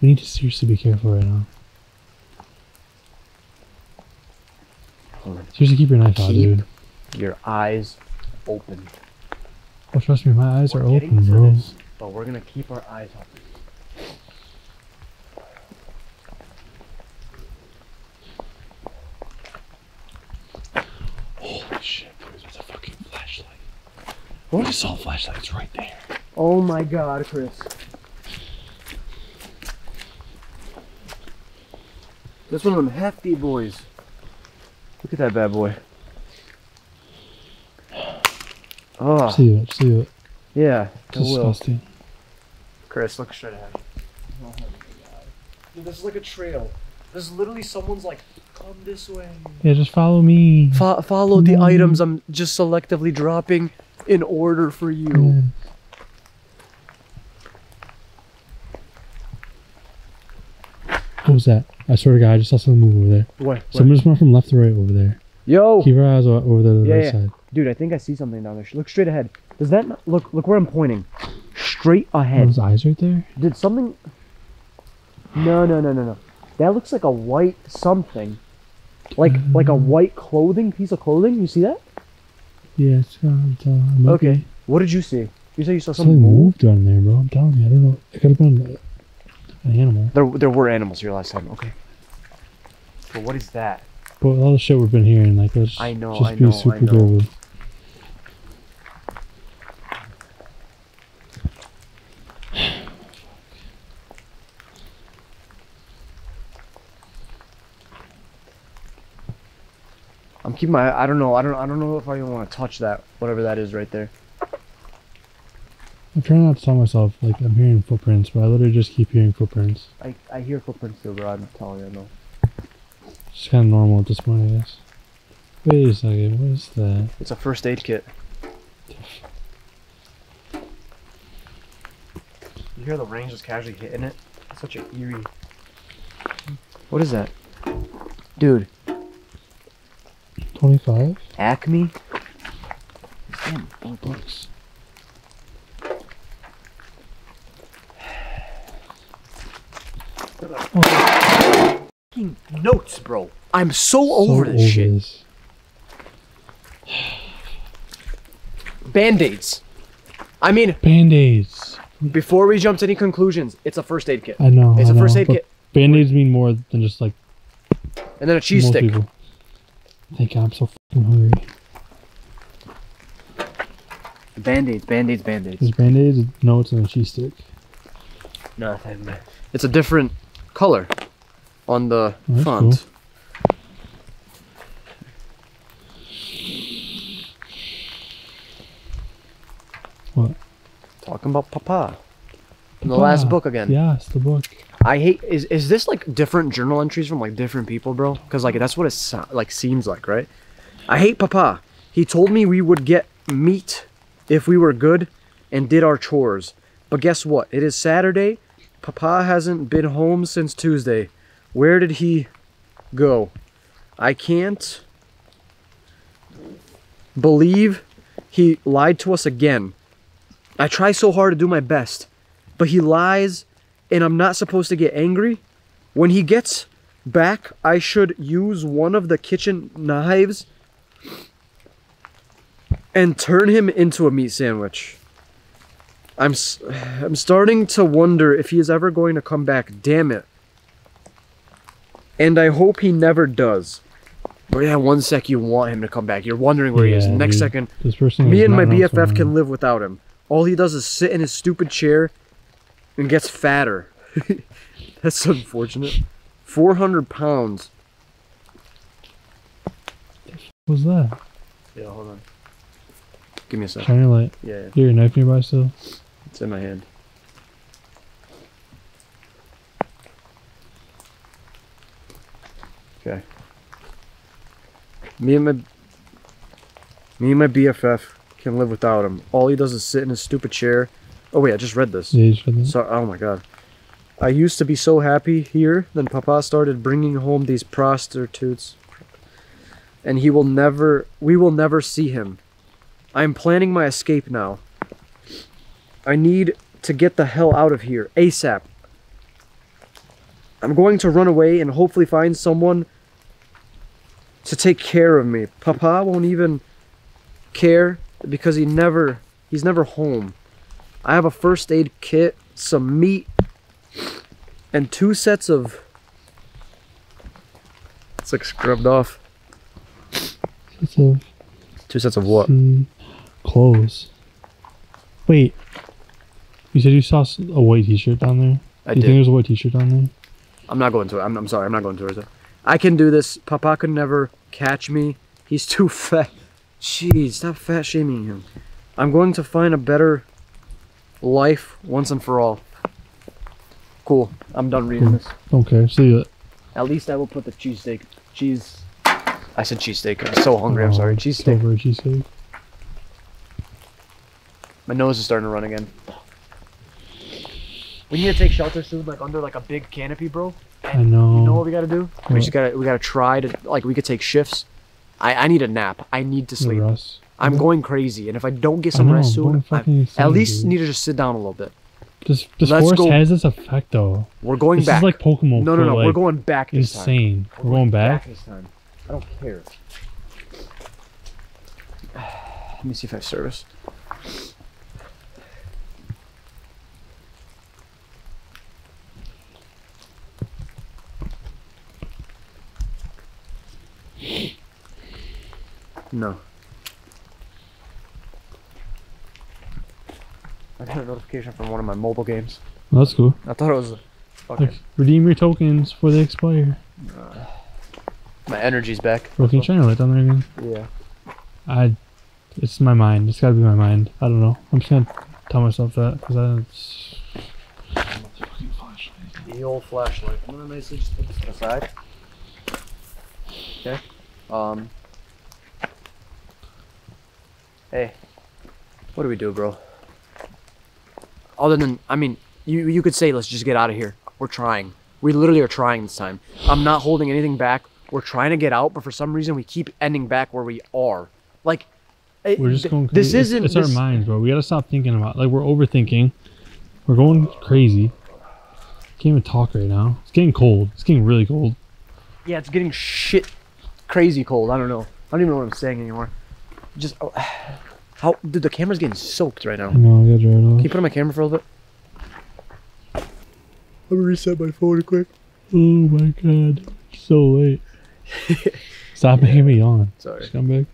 We need to seriously be careful right now. Hold on. Seriously, keep your knife out, Keep- dude. Your eyes open. Oh, trust me, my eyes We're are open, bro. this, but we're gonna keep our eyes open. Holy shit, dude, there's a fucking flashlight. What is all flashlights right there? Oh my god, Chris. That's one of them hefty boys. Look at that bad boy. Oh, See it, see it. yeah. I will. Disgusting. Chris, look straight ahead. Dude, this is like a trail. This is literally someone's like, come this way. Yeah, just follow me. Fo- follow the Come items I'm just selectively dropping in order for you. Yeah. What was that? I swear to God, I just saw someone move over there. What? Someone just went from left to right over there. Yo, Keep your eyes over there to the Yeah, right yeah. side. dude, I think I see something down there. Look straight ahead. Does that not, look? Look where I'm pointing. Straight ahead. those eyes right there? Did something? No, no, no, no, no. That looks like a white something. Like like a white clothing piece of clothing. You see that? Yeah, it's kind of, uh, maybe. Okay. What did you see? You said you saw Something something move. moved down there, bro. I'm telling you, I don't know. It could have been an animal. There, there were animals here last time. Okay. But what is that? But all the shit we've been hearing, like, let's I know, just I be know, I super know. careful. I'm my. I don't know. I don't. I don't know if I even want to touch that. Whatever that is right there. I'm trying not to tell myself, like, I'm hearing footprints, but I literally just keep hearing footprints. I, I hear footprints too, bro. I'm telling you, I know. It's kind of normal at this point, I guess. Wait a second, what is that? It's a first aid kit. You hear the rain just casually hitting it? It's such an eerie. What is that? Dude, 25 Acme? bucks. Fucking notes, bro. I'm so over So this shit. this. *sighs* Band aids. I mean, Band-aids. before we jump to any conclusions, it's a first aid kit. I know. It's I a first know, aid kit. Band-aids mean more than just like And then a cheese stick. people. Thank God, I'm so fucking hungry. Band aids, band aids, band aids. There's band-aids, notes, and a cheese stick. Nothing. It's a different color on the That's font. What? Talking about Papa. In the last book again. Yeah, it's the book. I hate. Is is this like different journal entries from like different people, bro? Because like that's what it so- like seems like, right? I hate Papa. He told me we would get meat if we were good and did our chores. But guess what? It is Saturday. Papa hasn't been home since Tuesday. Where did he go? I can't believe he lied to us again. I try so hard to do my best, but he lies and I'm not supposed to get angry. When he gets back, I should use one of the kitchen knives and turn him into a meat sandwich. I'm s- I'm starting to wonder if he is ever going to come back. Damn it. And I hope he never does. But yeah, one sec you want him to come back. You're wondering where he is. Next dude. second, me and my BFF can live without him. All he does is sit in his stupid chair and gets fatter. *laughs* That's unfortunate. 400 pounds. What's that? Yeah, hold on. Give me a second. Shine your light. Yeah, yeah, You got your knife nearby still? it's in my hand. Okay. Me and my me and my BFF can live without him. All he does is sit in his stupid chair. Oh wait, I just read this. Yeah, you just read that? So, oh my god. I used to be so happy here, then Papa started bringing home these prostitutes. And he will never, we will never see him. I am planning my escape now. I need to get the hell out of here, ASAP. I'm going to run away and hopefully find someone to take care of me. Papa won't even care because he never, he's never home. I have a first aid kit, some meat, and two sets of. It's like scrubbed off. A Two sets of what? clothes. Wait. You said you saw a white t-shirt down there? I Do you did. think there's a white t-shirt down there? I'm not going to it. I'm, I'm sorry. I'm not going to it. I can do this. Papa could never catch me. He's too fat. Jeez, stop fat shaming him. I'm going to find a better life once and for all. Cool. I'm done reading this. Hmm. Don't. See ya. At least I will put the cheesesteak. Cheese. I said cheesesteak. I'm so hungry. I'm oh, sorry. Oh, Cheesesteak. My nose is starting to run again. We need to take shelter soon, like under like a big canopy, bro. I know. You know what we gotta do? We just gotta we gotta try to like we could take shifts. I I need a nap. I need to sleep. Russ. I'm mm-hmm. going crazy, and if I don't get some rest soon, I at least dude. need to just sit down a little bit. This this Let's forest go- has this effect though. We're going this back. is like Pokemon. no, no, no. we're going back this time. insane. We're going back. this time. I don't care. *sighs* Let me see if I have service. No. I got a notification from one of my mobile games. Well, that's cool. I thought it was. Okay. Look, redeem your tokens before they expire. *sighs* My energy's back. Bro, can you shine your light down there again? Yeah. I, it's my mind. It's gotta be my mind. I don't know. I'm just gonna tell myself that because I. It's, The old flashlight. I'm gonna nicely just put this to the side. Okay. Um. Hey. What do we do, bro? Other than, I mean, you you could say let's just get out of here. We're trying. We literally are trying this time. I'm not holding anything back. We're trying to get out, but for some reason we keep ending back where we are. Like, it- we're just going. This. It's- isn't. It's, this- our minds, bro. We gotta stop thinking about. Like we're overthinking. We're going crazy. Can't even talk right now. It's getting cold. It's getting really cold. Yeah, it's getting shit crazy cold. I don't know. I don't even know what I'm saying anymore. Just oh, how dude, the camera's getting soaked right now. I know. I gotta dry it Can off. you put on my camera for a little bit? Let me reset my phone quick. Oh my god. So late. *laughs* Stop making me yawn. Sorry. Scumbag.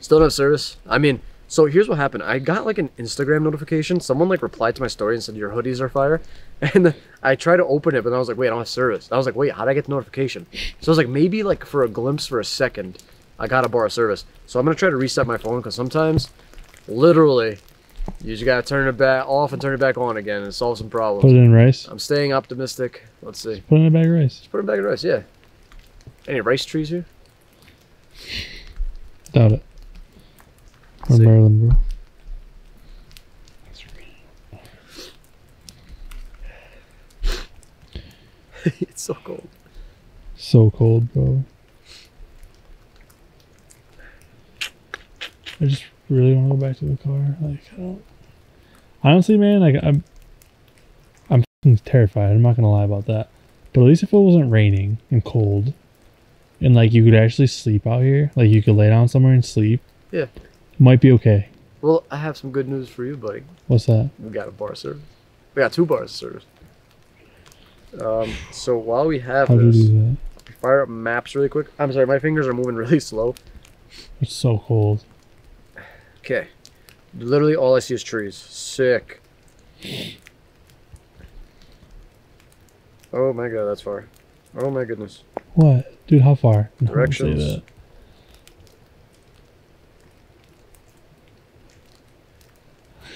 Still don't have service. I mean, so here's what happened. I got like an Instagram notification. Someone like replied to my story and said your hoodies are fire. *laughs* And then I tried to open it, but then I was like, wait, I don't have service. I was like, wait, how did I get the notification? So I was like, maybe like for a glimpse for a second, I gotta borrow service. So I'm gonna try to reset my phone because sometimes, literally, you just gotta turn it back off and turn it back on again and solve some problems. Put it in rice. I'm staying optimistic. Let's see. Put it in a bag of rice. Put it bag of rice, yeah. Any rice trees here? Doubt it. Or See. Maryland, bro. *laughs* it's so cold. So cold, bro. I just really want to go back to the car. Like, I don't. Honestly, man, like I'm, I'm terrified. I'm not gonna lie about that. But at least if it wasn't raining and cold, and like you could actually sleep out here, like you could lay down somewhere and sleep. Yeah. Might be okay. Well, I have some good news for you, buddy. What's that? We got a bar service. We got two bars of service. Um, so while we have How this, fire up maps really quick. I'm sorry, my fingers are moving *laughs* really slow. It's so cold. Okay. Literally all I see is trees. Sick. Oh my god, that's far. Oh my goodness. What? Dude, how far? No, don't Directions. that. *laughs*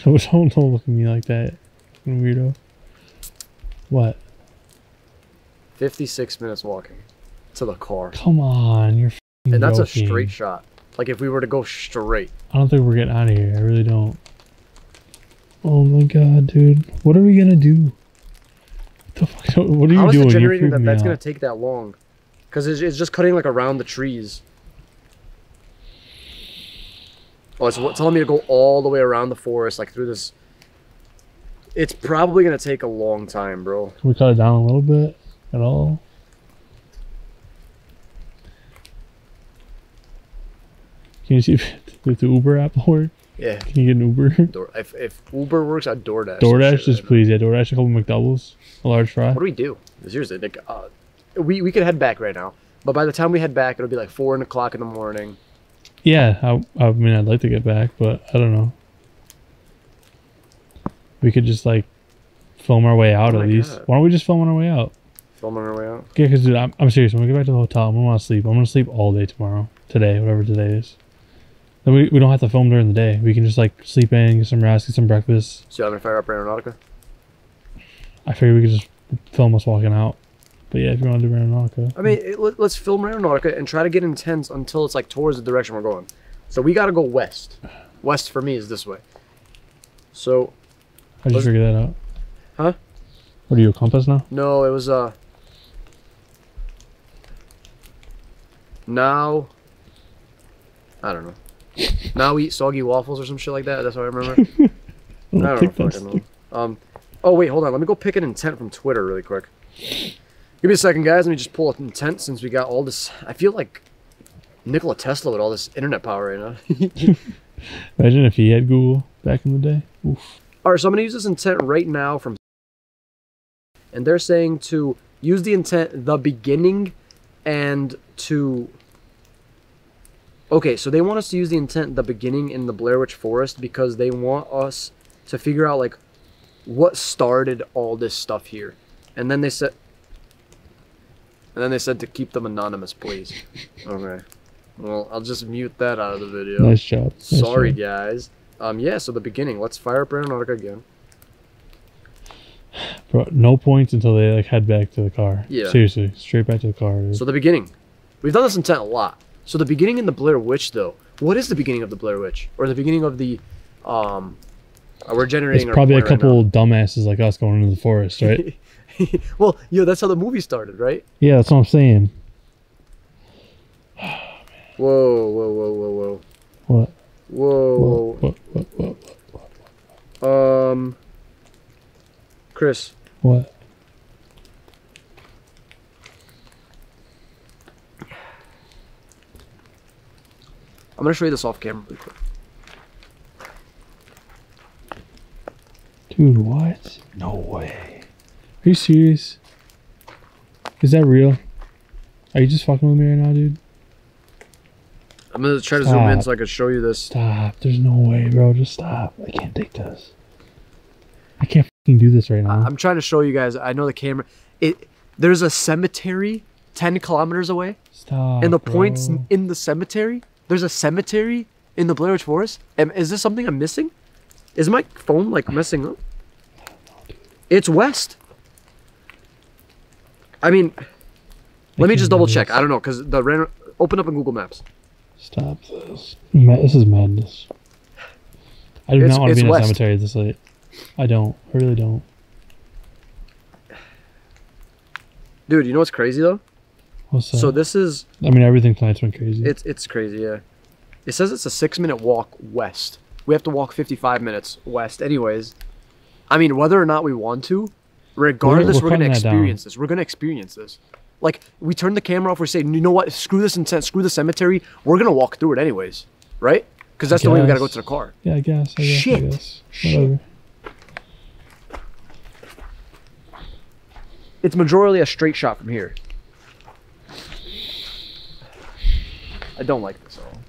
Don't, don't look at me like that, weirdo. What? 56 minutes walking to the car. Come on, you're f***ing And that's a straight shot. Like if we were to go straight. I don't think we're getting out of here. I really don't. Oh my god, dude. What are we gonna do? What the fuck? *laughs* What are you How is doing? it You're generating that that's out. going to take that long? Because it's, it's just cutting like around the trees. Oh, it's telling me to go all the way around the forest, like through this. It's probably going to take a long time, bro. Can we cut it down a little bit at all? Can you see if *laughs* if the Uber app will work? Yeah. Can you get an Uber? *laughs* Door, if, if Uber works, I'd DoorDash. DoorDash, just right now. please. Yeah, DoorDash a couple McDoubles, a large fry. What do we do? Seriously, like, uh, we, we could head back right now. But by the time we head back, it'll be like 4 o'clock in the morning. Yeah, I, I mean, I'd like to get back, but I don't know. We could just like film our way out Oh at least. God. Why don't we just film on our way out? Filming our way out. Yeah, because dude, I'm, I'm serious. When we get back to the hotel, I'm gonna want to sleep. I'm gonna sleep all day tomorrow, today, whatever today is. Then we, we don't have to film during the day. We can just like sleep in, get some rest, get some breakfast. So I'm going fire up Randonautica. I figure we could just film us walking out. But yeah, if you want to do Randonautica. I mean, it, let, let's film Randonautica and try to get intents until it's like towards the direction we're going. So we got to go west. West for me is this way. So how'd you figure that out? Huh? What are you, a compass now? no, it was uh. Now. I don't know. Now we eat soggy waffles or some shit like that. That's what I remember. I *laughs* I don't think know. Fucking know. Um. Oh wait, hold on. Let me go pick an intent from Twitter really quick. Give me a second, guys. Let me just pull an intent since we got all this. I feel like Nikola Tesla with all this internet power right now. *laughs* Imagine if he had Google back in the day. Oof. all right, so I'm gonna use this intent right now from, and they're saying to use the intent the beginning, and to. Okay, so they want us to use the intent the beginning in the Blair Witch Forest because they want us to figure out like what started all this stuff here, and then they said. And then they said to keep them anonymous, please. *laughs* Okay. Well, I'll just mute that out of the video. Nice job. Nice Sorry, job. guys. Um, yeah. So the beginning. Let's fire up Randonautica again. Bro, no points until they like head back to the car. Yeah. Seriously, straight back to the car. dude. So the beginning. We've done this intent a lot. So the beginning in the Blair Witch, though. What is the beginning of the Blair Witch, or the beginning of the? Um, uh, we're it's generating. our probably a point right couple dumbasses like us going into the forest, right? *laughs* well, yo, that's how the movie started, right? yeah, that's what I'm saying. Whoa, whoa, whoa, whoa, whoa. What? whoa, whoa, What? What? What? What? whoa. Um, Chris, What? I'm gonna show you this off camera really quick. Dude, what? No way. Are you serious? Is that real? Are you just fucking with me right now, dude? I'm gonna try to zoom in so I can show you this. Stop. There's no way, bro. Just stop. I can't take this. I can't fucking do this right now. I'm trying to show you guys. I know the camera. It there's a cemetery 10 kilometers away, stop. and the points in the cemetery. There's a cemetery in the Blair Witch Forest. Am, is this something I'm missing? Is my phone like messing up? It's west. I mean, let me just double check. this. I don't know because the ran- open up in Google Maps. Stop this. Ma- this is madness. I do It's- not want to be in a cemetery this late. I don't. I really don't. Dude, you know what's crazy though? What's that? So this is I mean, everything tonight's been crazy. It's it's crazy, yeah. It says it's a six minute walk west. We have to walk fifty five minutes west, anyways. I mean, whether or not we want to, regardless, we're we're, gonna cutting down. experience this. We're gonna experience this. Like we turn the camera off. We say, you know what? Screw this intent. Screw the cemetery. We're gonna walk through it anyways, right? Because that's the way we gotta go to the car. yeah, I guess. I guess. I Shit. guess. Shit. It's majorly a straight shot from here. I don't like this at all.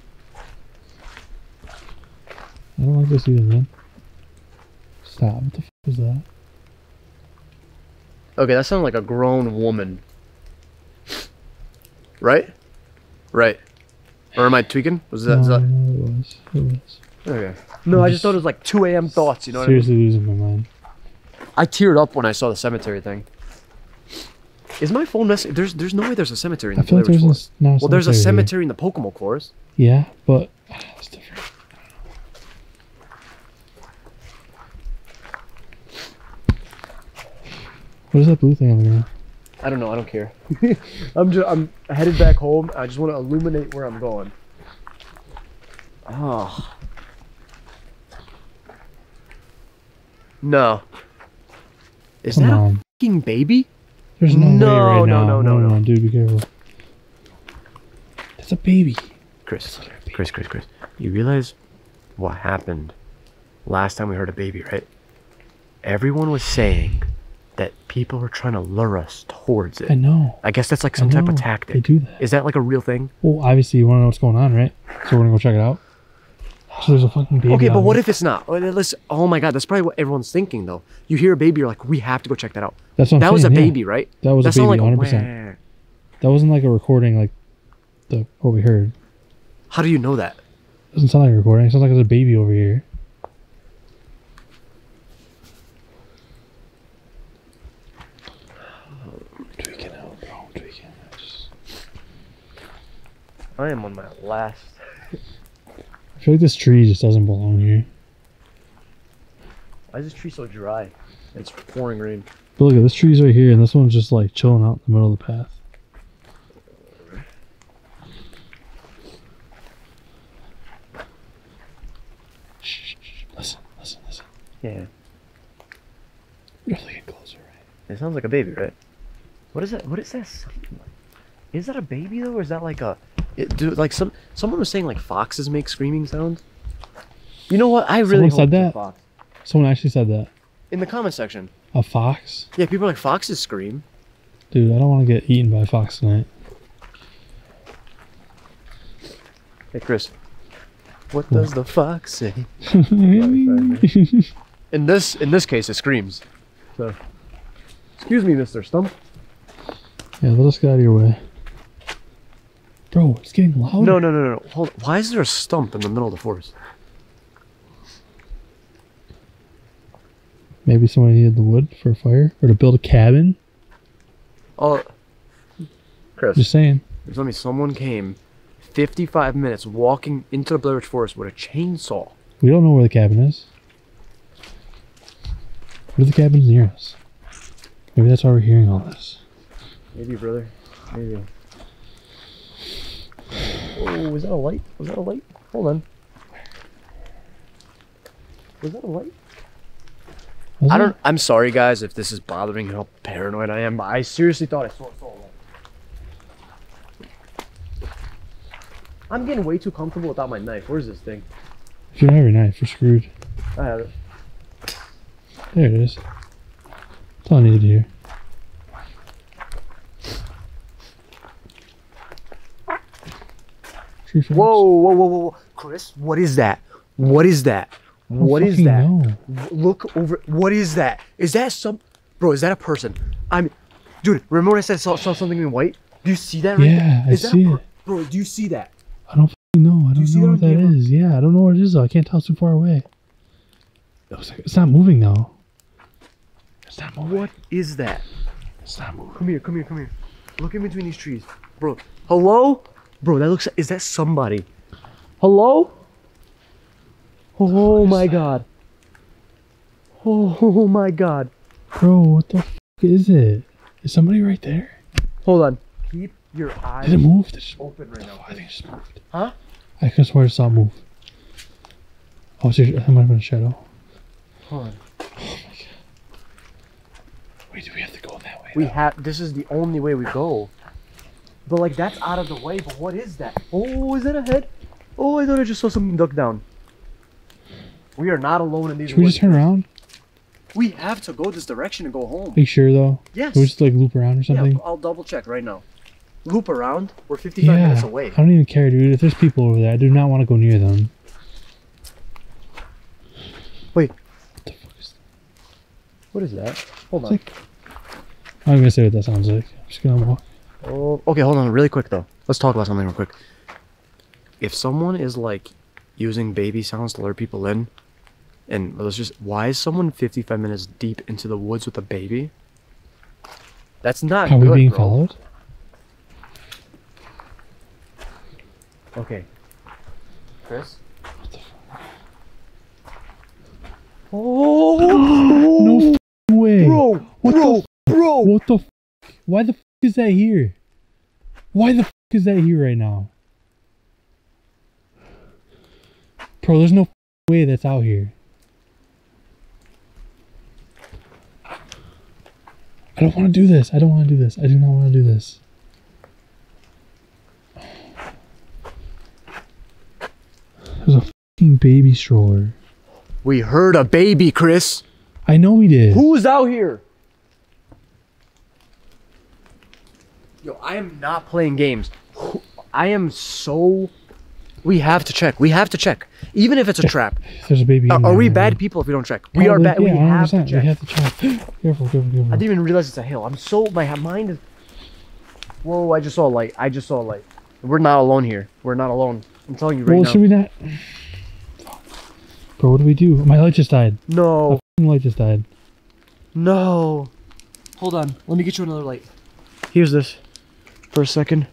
I don't like this either, man. Stop. What the f was that? Okay, that sounded like a grown woman. Right? Right. Or am I tweaking? Was that, no, that no, it was. It was. okay? No, I just thought it was like 2 a.m. thoughts. You know what Seriously losing my mind. I teared up when I saw the cemetery thing. Is my phone messing? There's there's no way there's a cemetery in I the feel like there's a, Forest. s- not a Well, there's a cemetery in the Pokemon Forest. Yeah, but *sighs* it's different. What is that blue thing on the ground? I don't know. I don't care. *laughs* I'm just I'm headed back home. I just want to illuminate where I'm going. Oh. No. Is Come that a on. fucking baby? There's no, No, way right no, now. no, no, no. dude, be careful. That's a baby. Chris, Chris, Chris, Chris. You realize what happened last time we heard a baby, right? Everyone was saying that people were trying to lure us towards it. I know. I guess that's like some type of They do that. Is that like a real thing? Well, obviously you want to know what's going on, right? So we're gonna go check it out. So there's a fucking baby. Okay, but what here. if it's not? Oh, uh, let's- oh my god, that's probably what everyone's thinking though. You hear a baby, you're like, we have to go check that out. That's what I'm That was a saying, yeah. baby, right? That was that a baby, like 100. percent "Wah." That wasn't like a recording, like the what we heard. How do you know that? It doesn't sound like a recording. It sounds like there's a baby over here. Tweaking out, bro. Tweaking. I just- I am on my last. I feel like this tree just doesn't belong here. Why is this tree so dry? It's pouring rain. But look at this tree's right here, and this one's just like chilling out in the middle of the path. Shh, shh, shh. Listen, listen, listen. Yeah. We're definitely getting closer, right? It sounds like a baby, right? What is that? What is that? Is that a baby though, or is that like a? It, do like some someone was saying like foxes make screaming sounds. You know what? I really Someone said that? fox. Someone actually said that. in the comment section. A fox? Yeah, people are like foxes scream. Dude, I don't want to get eaten by a fox tonight. Hey Chris, what does the fox say? *laughs* *laughs* In this in this case, it screams. So, excuse me, Mister Stump. Yeah, let us get out of your way. Bro, it's getting loud. No, no, no, no. Hold. Why is there a stump in the middle of the forest? Maybe somebody needed the wood for a fire or to build a cabin. Oh, Chris. Just saying. There's me someone came 55 minutes walking into the Blair Witch Forest with a chainsaw. We don't know where the cabin is. What if the cabin's near us? Maybe that's why we're hearing all this. Maybe, brother. Maybe. Oh, was that a light? Was that a light? Hold on. Was that a light? Was I don't. I'm sorry, guys, if this is bothering how paranoid I am, but I seriously thought I saw, saw a light. I'm getting way too comfortable without my knife. Where's this thing? If you don't have your knife, you're screwed. I have it. There it is. That's all I needed to Whoa, whoa, whoa, whoa, whoa. Chris, what is that? What is that? What is that? know. Look over. What is that? Is that some. Bro, is that a person? I'm. Dude, remember when I said I saw, saw something in white? Do you see that right Yeah, there? I that see a it. Bro, do you see that? I don't know. I you don't know what that camera? is. Yeah, I don't know what it is though. I can't tell. It's too far away. It was like, it's not moving though. It's not moving. What is that? It's not moving. Come here, come here, come here. Look in between these trees. Bro, hello? Bro, that looks. Is that somebody? Hello? Oh my god. Oh *laughs* my god. Bro, what the f- is it? Is somebody right there? Hold on. Keep your eyes Did it move? Did it just open right now. I think it just moved. Huh? I could swear I saw it move. Oh, it's your, that might have been a shadow. Hold on. Oh Wait, do we have to go that way? We have. This is the only way we go. But like that's out of the way, but what is that? Oh, is that a head? Oh, I thought I just saw something duck down. We are not alone in these Should we just turn around? We have to go this direction and go home. You sure though? Yes. We just like loop around or something? Yeah, I'll double check right now. Loop around? We're 55 yeah, minutes away. I don't even care, dude. If there's people over there, I do not want to go near them. Wait. What the fuck is that? What is that? Hold it's on. Like, I'm going to say what that sounds like. I'm just going to walk. Oh, okay, hold on, really quick though. Let's talk about something real quick. If someone is like using baby sounds to lure people in, and let's just, why is someone 55 minutes deep into the woods with a baby? That's not Are good, we being bro. followed? Okay. Chris? Oh *gasps* No way. bro, What the bro, f- bro. What the? F- Why the f- is that here? Why the is that here right now? Bro, there's no way that's out here. I don't want to do this. I don't want to do this. I do not want to do this. There's a fucking baby stroller. We heard a baby, Chris. I know we did. Who's out here? Yo, I am not playing games. I am so. We have to check. We have to check. Even if it's a trap. There's a baby. Are, in are we there. bad people if we don't check? We Oh, are like, bad. we have to check. We have to check. *gasps* careful, careful, careful. I didn't even realize it's a hill. I'm so my mind is. Whoa! I just saw a light. I just saw a light. We're not alone here. We're not alone. I'm telling you right well, now. should we not? Bro, what do we do? My light just died. No, My light just died. no. Hold on. Let me get you another light. Here's this. For a second.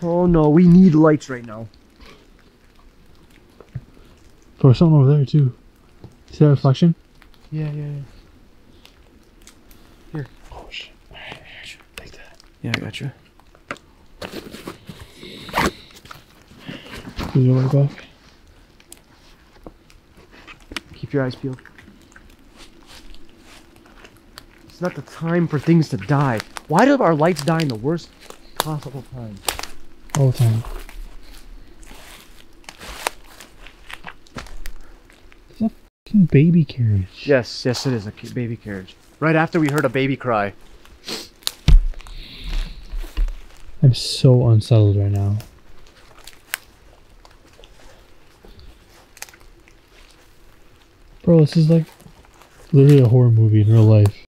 Oh no, we need lights right now. There's something over there too. See that reflection? Yeah, yeah, yeah. Oh shit. Take that. Yeah, I got you. Is your light back? Keep your eyes peeled. It's not the time for things to die. Why do our lights die in the worst possible time? All the time. It's a fucking baby carriage. Yes, yes, it is a baby carriage. Right after we heard a baby cry. I'm so unsettled right now. Bro, this is like literally a horror movie in real life.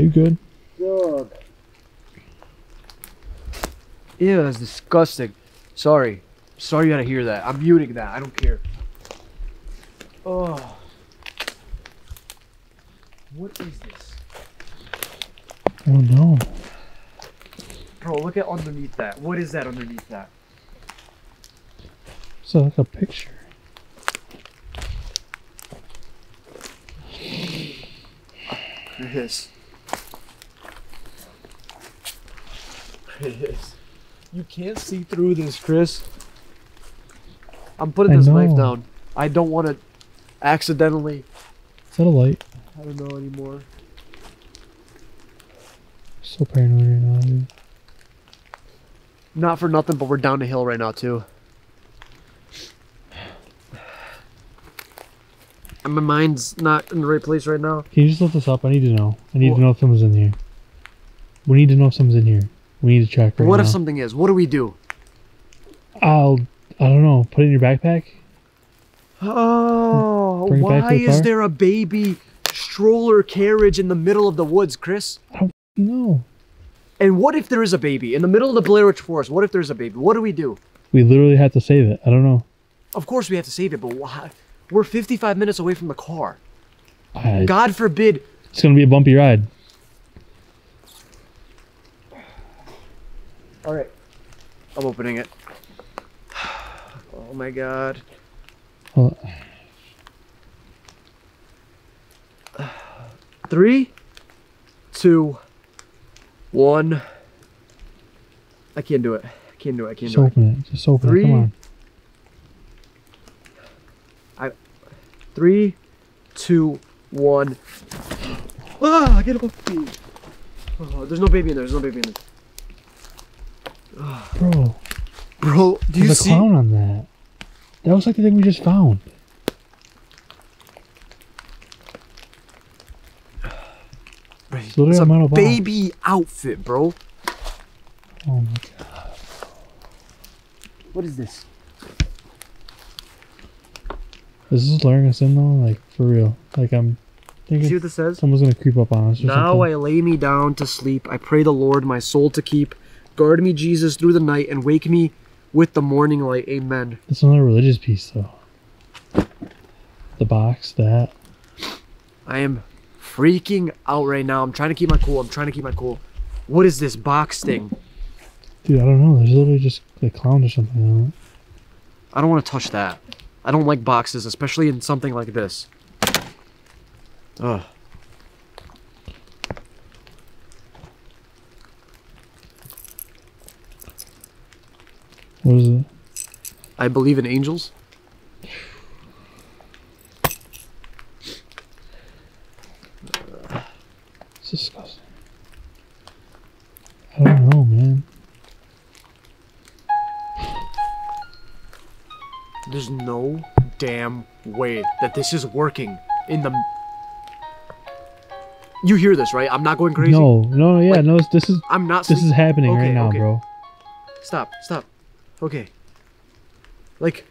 Are you good? God. Ew, that's disgusting. Sorry. Sorry you had to hear that. I'm muting that. I don't care. Oh. What is this? Oh no. Bro, look at underneath that. What is that underneath that? It's like a picture. Chris. Chris. You can't see through this, Chris. I'm putting I this knife down. I don't want to accidentally. Is that a light? I don't know anymore. so paranoid right now, dude. Not for nothing, but we're down the hill right now too. And my mind's not in the right place right now. Can you just lift this up? I need to know. I need What? to know if someone's in here. We need to know if someone's in here. We need to check right what now. if something is? What do we do? I'll. I don't know. Put it in your backpack. Oh, Bring why the is car? there a baby stroller carriage in the middle of the woods, Chris? No. And what if there is a baby in the middle of the Blair Witch Forest? What if there's a baby? What do we do? We literally have to save it. I don't know. Of course we have to save it, but why? We're 55 minutes away from the car. I, God forbid. it's gonna be a bumpy ride. All right, I'm opening it. Oh my God. Hold Three, two, one. I can't do it. I can't do it. I can't Just do it. open it. Just open Three. it. Come on. Three, two, one. Ah, get off me. Oh, there's no baby in there. There's no baby in there. Bro, Bro, do you there's a see? clown on that. That was like the thing we just found. It's It's a a baby outfit, bro. Oh my god. What is this? This is luring us in though? Like for real? Like I'm See thinking what this says? someone's gonna creep up on us Now something. I lay me down to sleep. I pray the Lord my soul to keep. Guard me, Jesus, through the night, and wake me with the morning light. Amen. It's not a religious piece though. The box, that. I am freaking out right now. I'm trying to keep my cool. I'm trying to keep my cool. What is this box thing? Dude, I don't know. There's literally just a clown or something on it. I don't want to touch that. I don't like boxes, especially in something like this. Ugh. What is it? I believe in angels. It's disgusting. I don't know, man. There's no damn way that this is working in the. You hear this, right? I'm not going crazy. No, no, yeah, Like, no. This is I'm not. this is happening right now, okay. bro. Stop, stop. Okay. Like,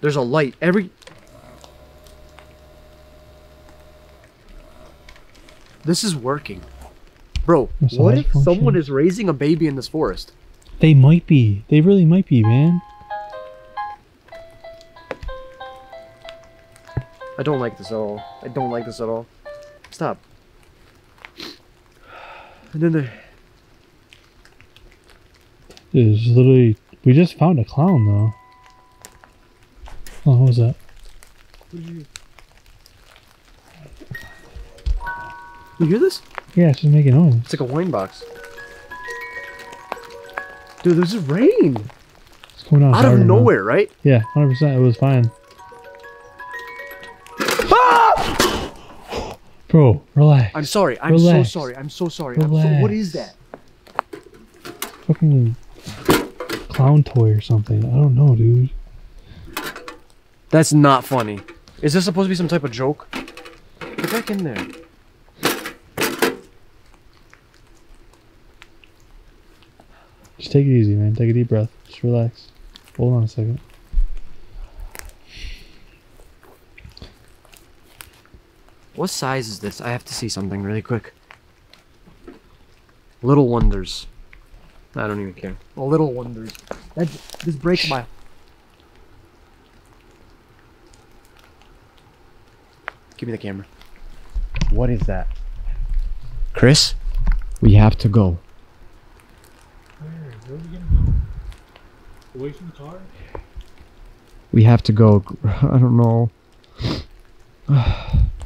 there's a light every. This is working. Bro, Massage what if someone is raising a baby in this forest? They might be. They really might be, man. I don't like this at all. I don't like this at all. Stop. And then there. It's literally. We just found a clown though. Oh, what was that? You hear this? Yeah, it's just making noise. It's like a wine box. Dude, there's a rain It's coming out out of harder now. nowhere, right? Yeah, hundred percent. It was fine. Ah! Bro, relax. I'm sorry. I'm Relax. so sorry. I'm so sorry. I'm so, what is that? Fucking clown toy or something. I don't know, dude. That's not funny. Is this supposed to be some type of joke? Get back in there. Just take it easy, man. Take a deep breath. Just relax. Hold on a second. What size is this? I have to see something really quick. Little Wonders. I don't even care. Oh, Little Wonders. That this breaks my. Give me the camera. What is that? Chris, we have to go. Away from the car? We have to go. *laughs* I don't know. *sighs* *sighs*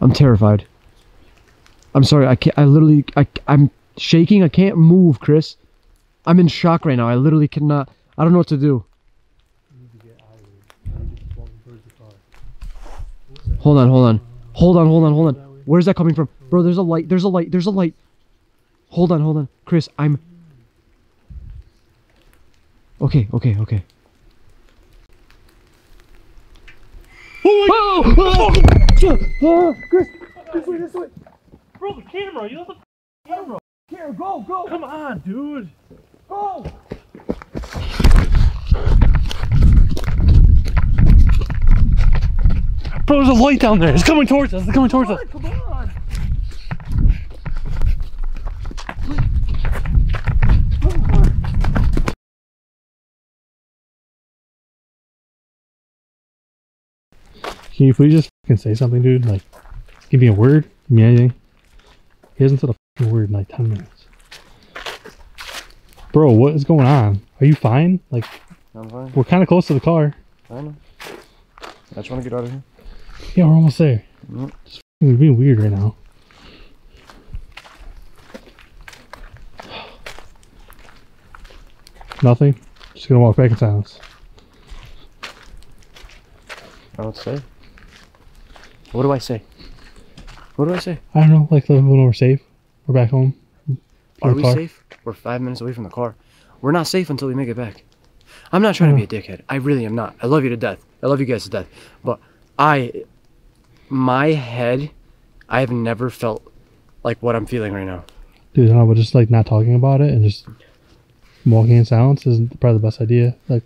I'm terrified. I'm sorry. I can't. I literally. I. I'm shaking. I can't move, Chris. I'm in shock right now. I literally cannot. I don't know what to do. Hold on. Hold on. Hold on. Hold on. Hold on. Where's that coming from, bro? There's a light. There's a light. There's a light. Hold on. Hold on, Chris. I'm. Okay. Okay. Okay. Oh! Oh! Chris, this way, this way. Bro, the camera! You left the camera! Here, go, go, Come on, dude! go. Bro, there's a light down there! It's coming towards us! It's coming towards us! Come on. Can you please just fucking say something, dude? Like, give me a word? Give me anything? He hasn't said a word in like 10 minutes. Bro, what is going on? Are you fine? Like, I'm fine. we're kind of close to the car. I know. I just want to get out of here. Yeah, we're almost there. Mm. Just fucking being weird right now. *sighs* Nothing? Just gonna walk back in silence. I don't know what to say. What do I say? What do I say? I don't know, like when we're safe. We're back home. Are we car. safe? We're five minutes away from the car. We're not safe until we make it back. I'm not trying to be a uh. dickhead. I really am not. I love you to death. I love you guys to death. But I, my head, I have never felt like what I'm feeling right now. Dude, I don't but just like not talking about it and just walking in silence is probably the best idea. Like,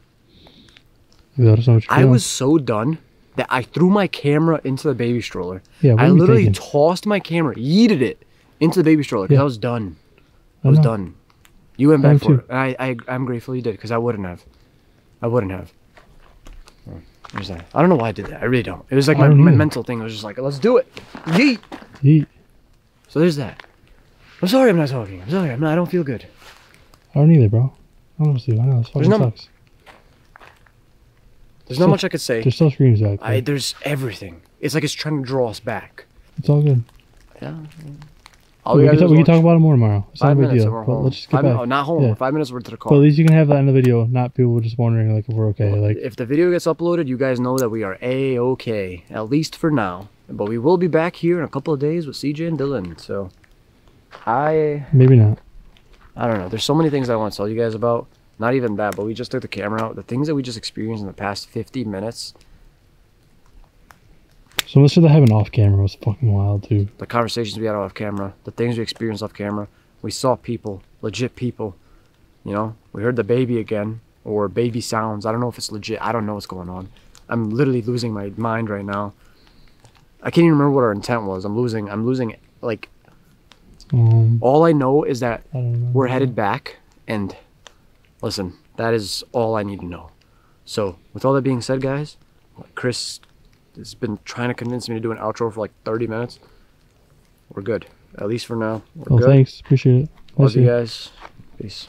you let us know what you're I was so done that I threw my camera into the baby stroller. Yeah, I literally thinking? tossed my camera, yeeted it into the baby stroller because Yeah. I was done. I I was know. done. You went I back for too. it. I, I, I'm grateful you did because I wouldn't have. I wouldn't have. There's that. I don't know why I did that. I really don't. It was like my, my mental thing. It was just like, let's do it. Yeet. Yeet. So there's that. I'm sorry I'm not talking. I'm sorry. I'm not. I don't feel good. I don't either, bro. I don't dude. I know this fucking sucks. There's not So- much I could say. There's still screams back. I, there's everything. It's like it's trying to draw us back. It's all good. Yeah. All we, we can, talk, we can talk about it more tomorrow. It's Five not a big minutes deal. and we're But let's just get Five min- back. oh, not home. Yeah. Five minutes we're to the car. But at least you can have that in the video, not people just wondering like if we're okay. Like, if the video gets uploaded, you guys know that we are a okay, at least for now. But we will be back here in a couple of days with CJ and Dylan. So, I maybe not. I don't know. There's so many things I want to tell you guys about. Not even that, but we just took the camera out. The things that we just experienced in the past 50 minutes, So much of that happened off camera was fucking wild too. the conversations we had off camera, the things we experienced off camera. We saw people, legit people. You know, we heard the baby again or baby sounds. I don't know if it's legit. I don't know what's going on. I'm literally losing my mind right now. I can't even remember what our intent was. I'm losing. I'm losing. Like Um, all I know is that know. we're headed back, and listen, that is all I need to know. So, with all that being said, guys, Chris has been trying to convince me to do an outro for like 30 minutes. We're good, at least for now. We're Oh, good. thanks. Appreciate it. Love you. guys. Peace.